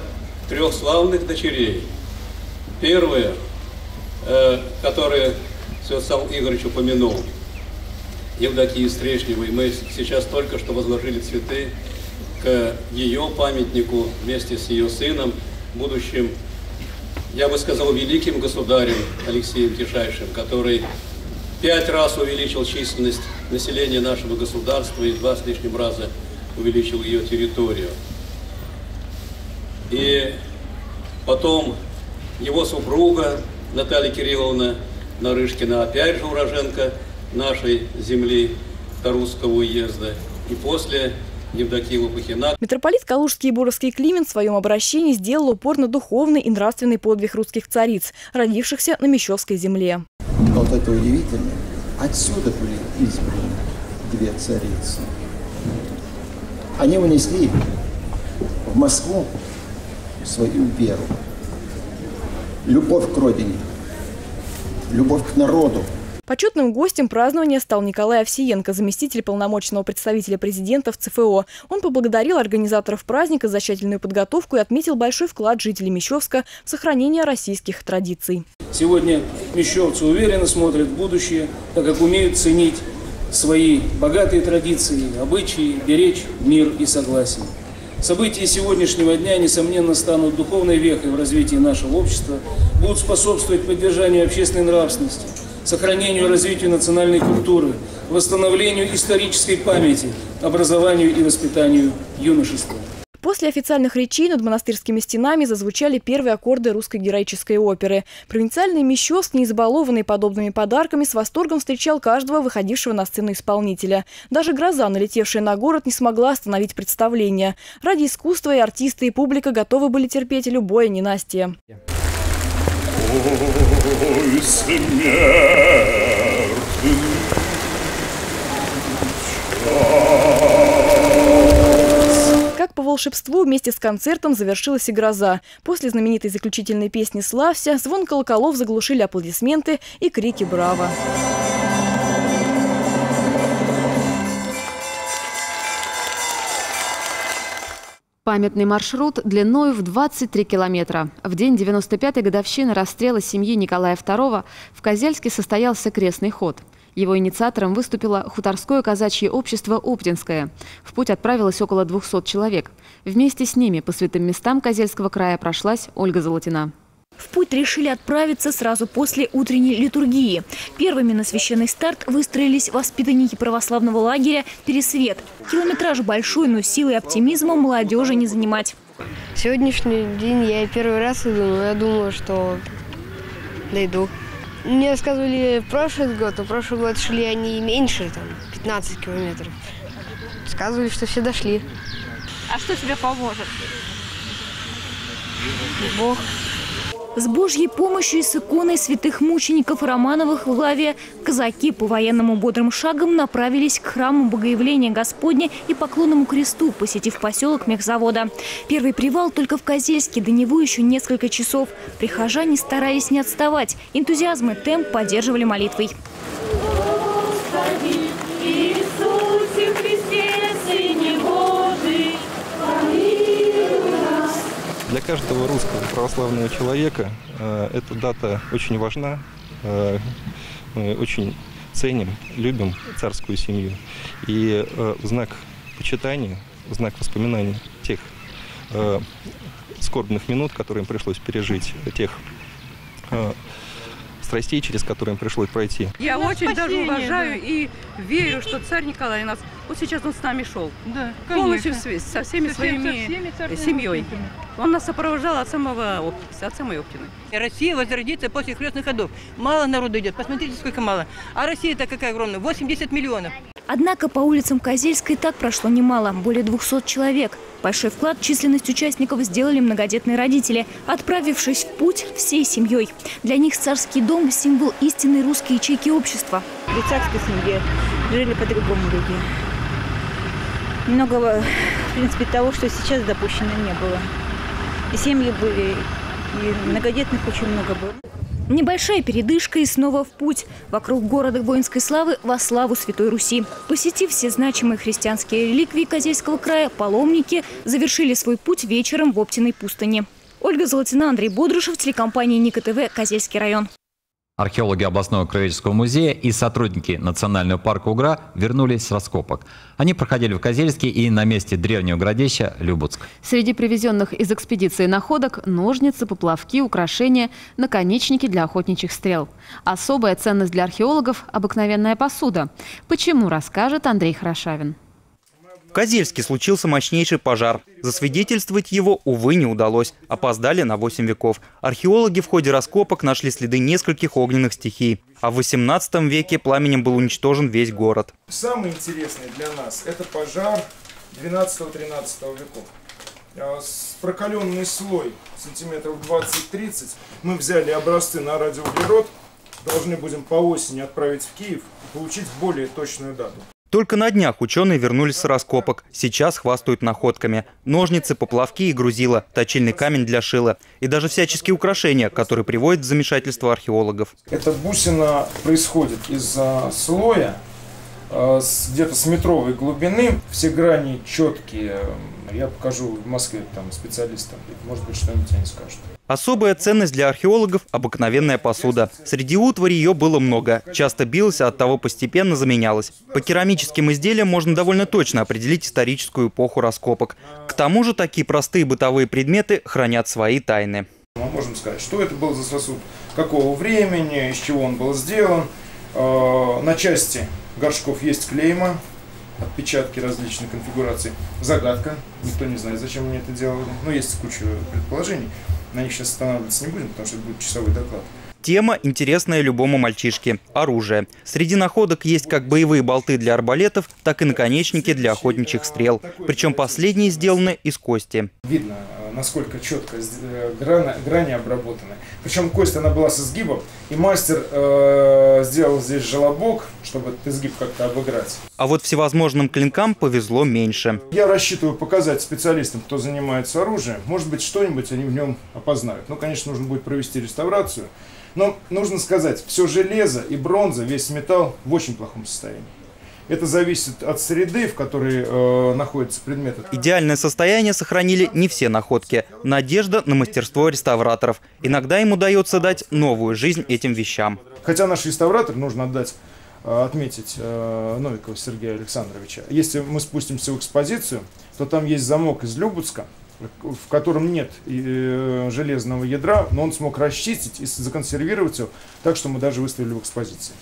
трех славных дочерей. Первая, э, которую Святослав Игоревич упомянул – Евдокии Стрешневой. Мы сейчас только что возложили цветы к ее памятнику вместе с ее сыном, будущим, я бы сказал, великим государем Алексеем Тишайшим, который пять раз увеличил численность населения нашего государства и два с лишним раза увеличил ее территорию. И потом его супруга Наталья Кирилловна Нарышкина, опять же уроженка нашей земли Тарусского уезда. И после Евдокия Лопухина. Митрополит Калужский и Боровский Климент в своем обращении сделал упор на духовный и нравственный подвиг русских цариц, родившихся на Мещовской земле. Вот это удивительно. Отсюда были избраны две царицы. Они унесли в Москву свою веру, любовь к родине, любовь к народу, Почетным гостем празднования стал Николай Овсиенко, заместитель полномочного представителя президента в ЦФО. Он поблагодарил организаторов праздника за тщательную подготовку и отметил большой вклад жителей Мещовска в сохранение российских традиций. Сегодня мещовцы уверенно смотрят в будущее, так как умеют ценить свои богатые традиции, обычаи, беречь мир и согласие. События сегодняшнего дня, несомненно, станут духовной вехой в развитии нашего общества, будут способствовать поддержанию общественной нравственности – сохранению и развитию национальной культуры, восстановлению исторической памяти, образованию и воспитанию юношества. После официальных речей над монастырскими стенами зазвучали первые аккорды русской героической оперы. Провинциальный Мещовск, не избалованный подобными подарками, с восторгом встречал каждого выходившего на сцену исполнителя. Даже гроза, налетевшая на город, не смогла остановить представление. Ради искусства и артисты, и публика готовы были терпеть любое ненастье. Ой, как по волшебству вместе с концертом завершилась и гроза. После знаменитой заключительной песни «Славься» звон колоколов заглушили аплодисменты и крики «Браво!». Памятный маршрут длиной в 23 километра. В день 95-й годовщины расстрела семьи Николая II в Козельске состоялся крестный ход. Его инициатором выступило хуторское казачье общество «Оптинское». В путь отправилось около 200 человек. Вместе с ними по святым местам Козельского края прошлась Ольга Золотина. В путь решили отправиться сразу после утренней литургии. Первыми на священный старт выстроились воспитанники православного лагеря «Пересвет». Километраж большой, но силой оптимизма молодежи не занимать. Сегодняшний день я первый раз иду, но я думаю, что дойду. Мне рассказывали прошлый год, но прошлый год шли они меньше, там, 15 километров. Сказывали, что все дошли. А что тебе поможет? Бог. С Божьей помощью и с иконой святых мучеников Романовых в главе казаки по военному бодрым шагом направились к храму Богоявления Господня и поклонному кресту, посетив поселок мехзавода. Первый привал только в Козельске, до него еще несколько часов. Прихожане старались не отставать. Энтузиазм и темп поддерживали молитвой. Каждого русского православного человека э, эта дата очень важна. Э, мы очень ценим, любим царскую семью. И э, в знак почитания, в знак воспоминаний тех скорбных минут, которые им пришлось пережить, тех страстей, через которые им пришлось пройти. Я Ну, очень даже спасение, уважаю да. и верю, что царь Николай нас... Вот сейчас он с нами шел. Да, Полностью связь со всеми Со всем- со своими всеми семьей. Он нас сопровождал от самого от самой Оптины. Россия возродится после крестных ходов. Мало народу идет, посмотрите, сколько мало. А Россия-то какая огромная, 80 миллионов. Однако по улицам Козельска и так прошло немало, более 200 человек. Большой вклад в численность участников сделали многодетные родители, отправившись в путь всей семьей. Для них царский дом – символ истинной русской ячейки общества. При царской семье жили по-другому люди. Многого, в принципе, того, что сейчас допущено, не было. И семьи были, и многодетных очень много было. Небольшая передышка и снова в путь. Вокруг города воинской славы во славу Святой Руси. Посетив все значимые христианские реликвии Козельского края, паломники завершили свой путь вечером в Оптиной пустыне. Ольга Золотина, Андрей Бодрышев, телекомпания Ника ТВ, Козельский район. Археологи областного краеведческого музея и сотрудники Национального парка Угра вернулись с раскопок. Они проходили в Козельске и на месте древнего городища Любуцк. Среди привезенных из экспедиции находок – ножницы, поплавки, украшения, наконечники для охотничьих стрел. Особая ценность для археологов – обыкновенная посуда. Почему, расскажет Андрей Хорошавин. Козельске случился мощнейший пожар. Засвидетельствовать его, увы, не удалось. Опоздали на 8 веков. Археологи в ходе раскопок нашли следы нескольких огненных стихий. А в 18 веке пламенем был уничтожен весь город. Самое интересное для нас – это пожар 12-13 веков. А, Прокаленный слой сантиметров 20-30. Мы взяли образцы на радиоуглерод. Должны будем по осени отправить в Киев и получить более точную дату. Только на днях ученые вернулись с раскопок. Сейчас хвастают находками. Ножницы, поплавки и грузила, точильный камень для шила. И даже всяческие украшения, которые приводят в замешательство археологов. Эта бусина происходит из-за слоя э, где-то с метровой глубины. Все грани четкие. Я покажу в Москве там специалистам. Может быть, что-нибудь они скажут. Особая ценность для археологов – обыкновенная посуда. Среди утвари ее было много. Часто билась, а оттого постепенно заменялась. По керамическим изделиям можно довольно точно определить историческую эпоху раскопок. К тому же такие простые бытовые предметы хранят свои тайны. Мы можем сказать, что это был за сосуд, какого времени, из чего он был сделан. Э, На части горшков есть клейма, отпечатки различных конфигураций. Загадка, никто не знает, зачем они это делали. Но есть куча предположений. На них сейчас останавливаться не будем, потому что это будет часовой доклад. Тема интересная любому мальчишке – оружие. Среди находок есть как боевые болты для арбалетов, так и наконечники для охотничьих стрел. Причем последние сделаны из кости. Видно, насколько четко э, грани обработаны. Причем кость она была с изгибом, и мастер э, сделал здесь желобок, чтобы этот изгиб как-то обыграть. А вот всевозможным клинкам повезло меньше. Я рассчитываю показать специалистам, кто занимается оружием. Может быть, что-нибудь они в нем опознают. Ну, конечно, нужно будет провести реставрацию. Но нужно сказать, все железо и бронза, весь металл в очень плохом состоянии. Это зависит от среды, в которой э, находится предмет. Идеальное состояние сохранили не все находки. Надежда на мастерство реставраторов. Иногда им удается дать новую жизнь этим вещам. Хотя наш реставратор, нужно отдать, э, отметить э, Новикова Сергея Александровича. Если мы спустимся в экспозицию, то там есть замок из Любутска, в котором нет э, железного ядра, но он смог расчистить и законсервировать его так, что мы даже выставили в экспозиции.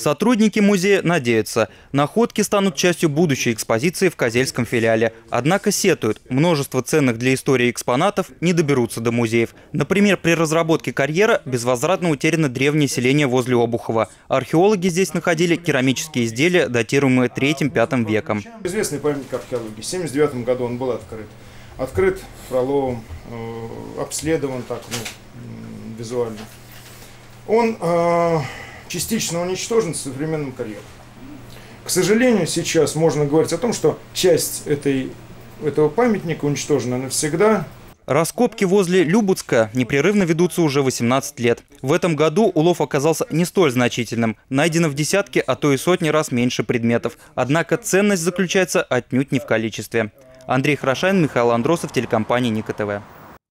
Сотрудники музея надеются, находки станут частью будущей экспозиции в Козельском филиале. Однако сетуют, множество ценных для истории экспонатов не доберутся до музеев. Например, при разработке карьера безвозвратно утеряно древнее селение возле Обухова. Археологи здесь находили керамические изделия, датируемые 3-5 веком. Известный памятник археологии. В 1979 году он был открыт. Открыт Фроловым, э, обследован так, ну, визуально. Он э, частично уничтожен современным карьером. К сожалению, сейчас можно говорить о том, что часть этой, этого памятника уничтожена навсегда. Раскопки возле Любутска непрерывно ведутся уже 18 лет. В этом году улов оказался не столь значительным. Найдено в десятки, а то и сотни раз меньше предметов. Однако ценность заключается отнюдь не в количестве. Андрей Хорошайн, Михаил Андросов, телекомпания Ника ТВ.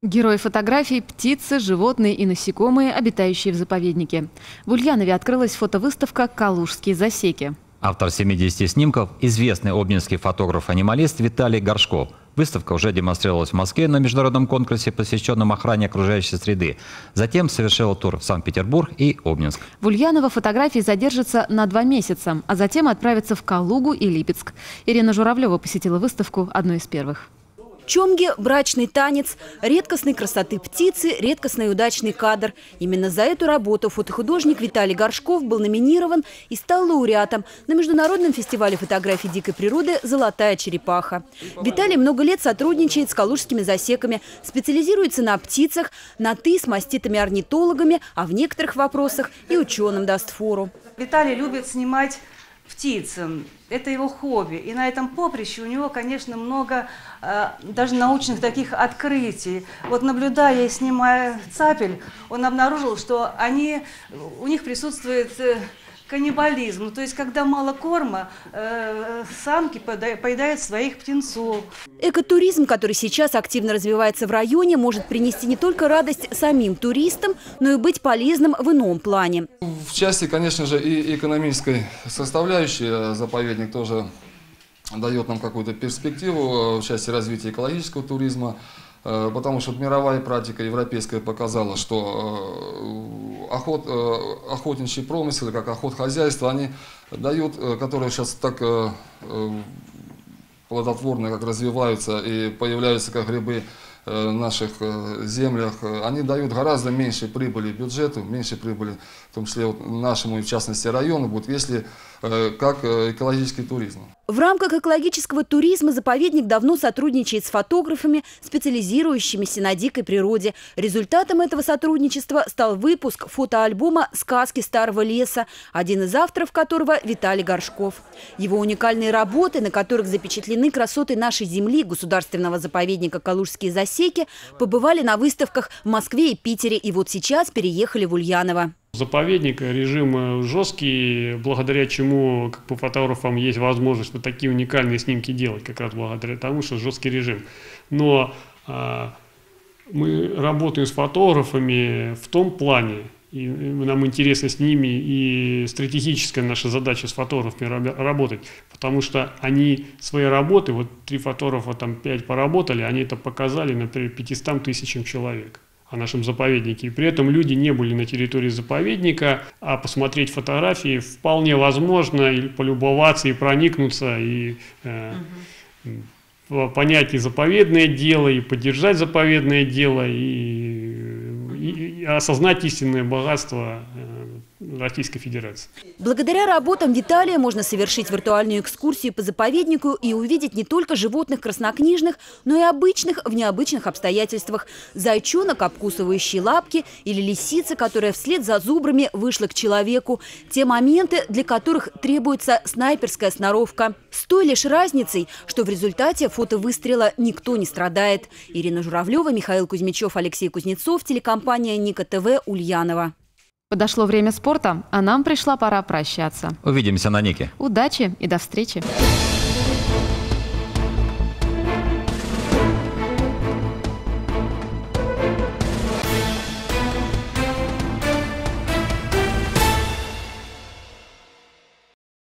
Герои фотографий – птицы, животные и насекомые, обитающие в заповеднике. В Ульянове открылась фотовыставка «Калужские засеки». Автор 70 снимков – известный обнинский фотограф-анималист Виталий Горшков. Выставка уже демонстрировалась в Москве на международном конкурсе, посвященном охране окружающей среды. Затем совершила тур в Санкт-Петербург и Обнинск. В Ульяново фотографии задержатся на два месяца, а затем отправятся в Калугу и Липецк. Ирина Журавлева посетила выставку одной из первых. Чомги – брачный танец, редкостной красоты птицы, редкостный удачный кадр. Именно за эту работу фотохудожник Виталий Горшков был номинирован и стал лауреатом на Международном фестивале фотографий дикой природы «Золотая черепаха». Виталий много лет сотрудничает с калужскими засеками, специализируется на птицах, на «ты» с маститами-орнитологами, а в некоторых вопросах и ученым даст фору. Виталий любит снимать птицам. Это его хобби. И на этом поприще у него, конечно, много э, даже научных таких открытий. Вот наблюдая и снимая цапель, он обнаружил, что они, у них присутствует э, каннибализм. Ну, то есть, когда мало корма, э, самки поедают своих птенцов. Экотуризм, который сейчас активно развивается в районе, может принести не только радость самим туристам, но и быть полезным в ином плане. В части, конечно же, и экономической составляющей э, заповедник тоже дает нам какую-то перспективу э, в части развития экологического туризма. Э, потому что мировая практика европейская показала, что э, охот, э, охотничий промысел, как охотхозяйство, они дают, которые сейчас так плодотворно как развиваются и появляются как грибы наших землях, они дают гораздо меньше прибыли бюджету, меньше прибыли, в том числе нашему и в частности району, будет, если как экологический туризм. В рамках экологического туризма заповедник давно сотрудничает с фотографами, специализирующимися на дикой природе. Результатом этого сотрудничества стал выпуск фотоальбома «Сказки старого леса», один из авторов которого Виталий Горшков. Его уникальные работы, на которых запечатлены красоты нашей земли, государственного заповедника «Калужские засеки», побывали на выставках в Москве и Питере и вот сейчас переехали в Ульяново. Заповедник, режим жесткий, благодаря чему как по фотографам есть возможность вот такие уникальные снимки делать, как раз благодаря тому, что жесткий режим. Но а, мы работаем с фотографами в том плане, и нам интересно с ними, и стратегическая наша задача с фотографами работать, потому что они свои работы, вот три фотографа, там пять поработали, они это показали, например, 500 тысячам человек о нашем заповеднике. И при этом люди не были на территории заповедника, а посмотреть фотографии вполне возможно, и полюбоваться, и проникнуться, и э, угу. понять и заповедное дело, и поддержать заповедное дело, и, и, и осознать истинное богатство э, Российской Федерации. Благодаря работам Виталия можно совершить виртуальную экскурсию по заповеднику и увидеть не только животных краснокнижных, но и обычных в необычных обстоятельствах. Зайчонок, обкусывающий лапки, или лисица, которая вслед за зубрами вышла к человеку. Те моменты, для которых требуется снайперская сноровка. С той лишь разницей, что в результате фотовыстрела никто не страдает. Ирина Журавлева, Михаил Кузьмичев, Алексей Кузнецов, телекомпания Ника ТВ, Ульянова. Подошло время спорта, а нам пришла пора прощаться. Увидимся на Нике. Удачи и до встречи.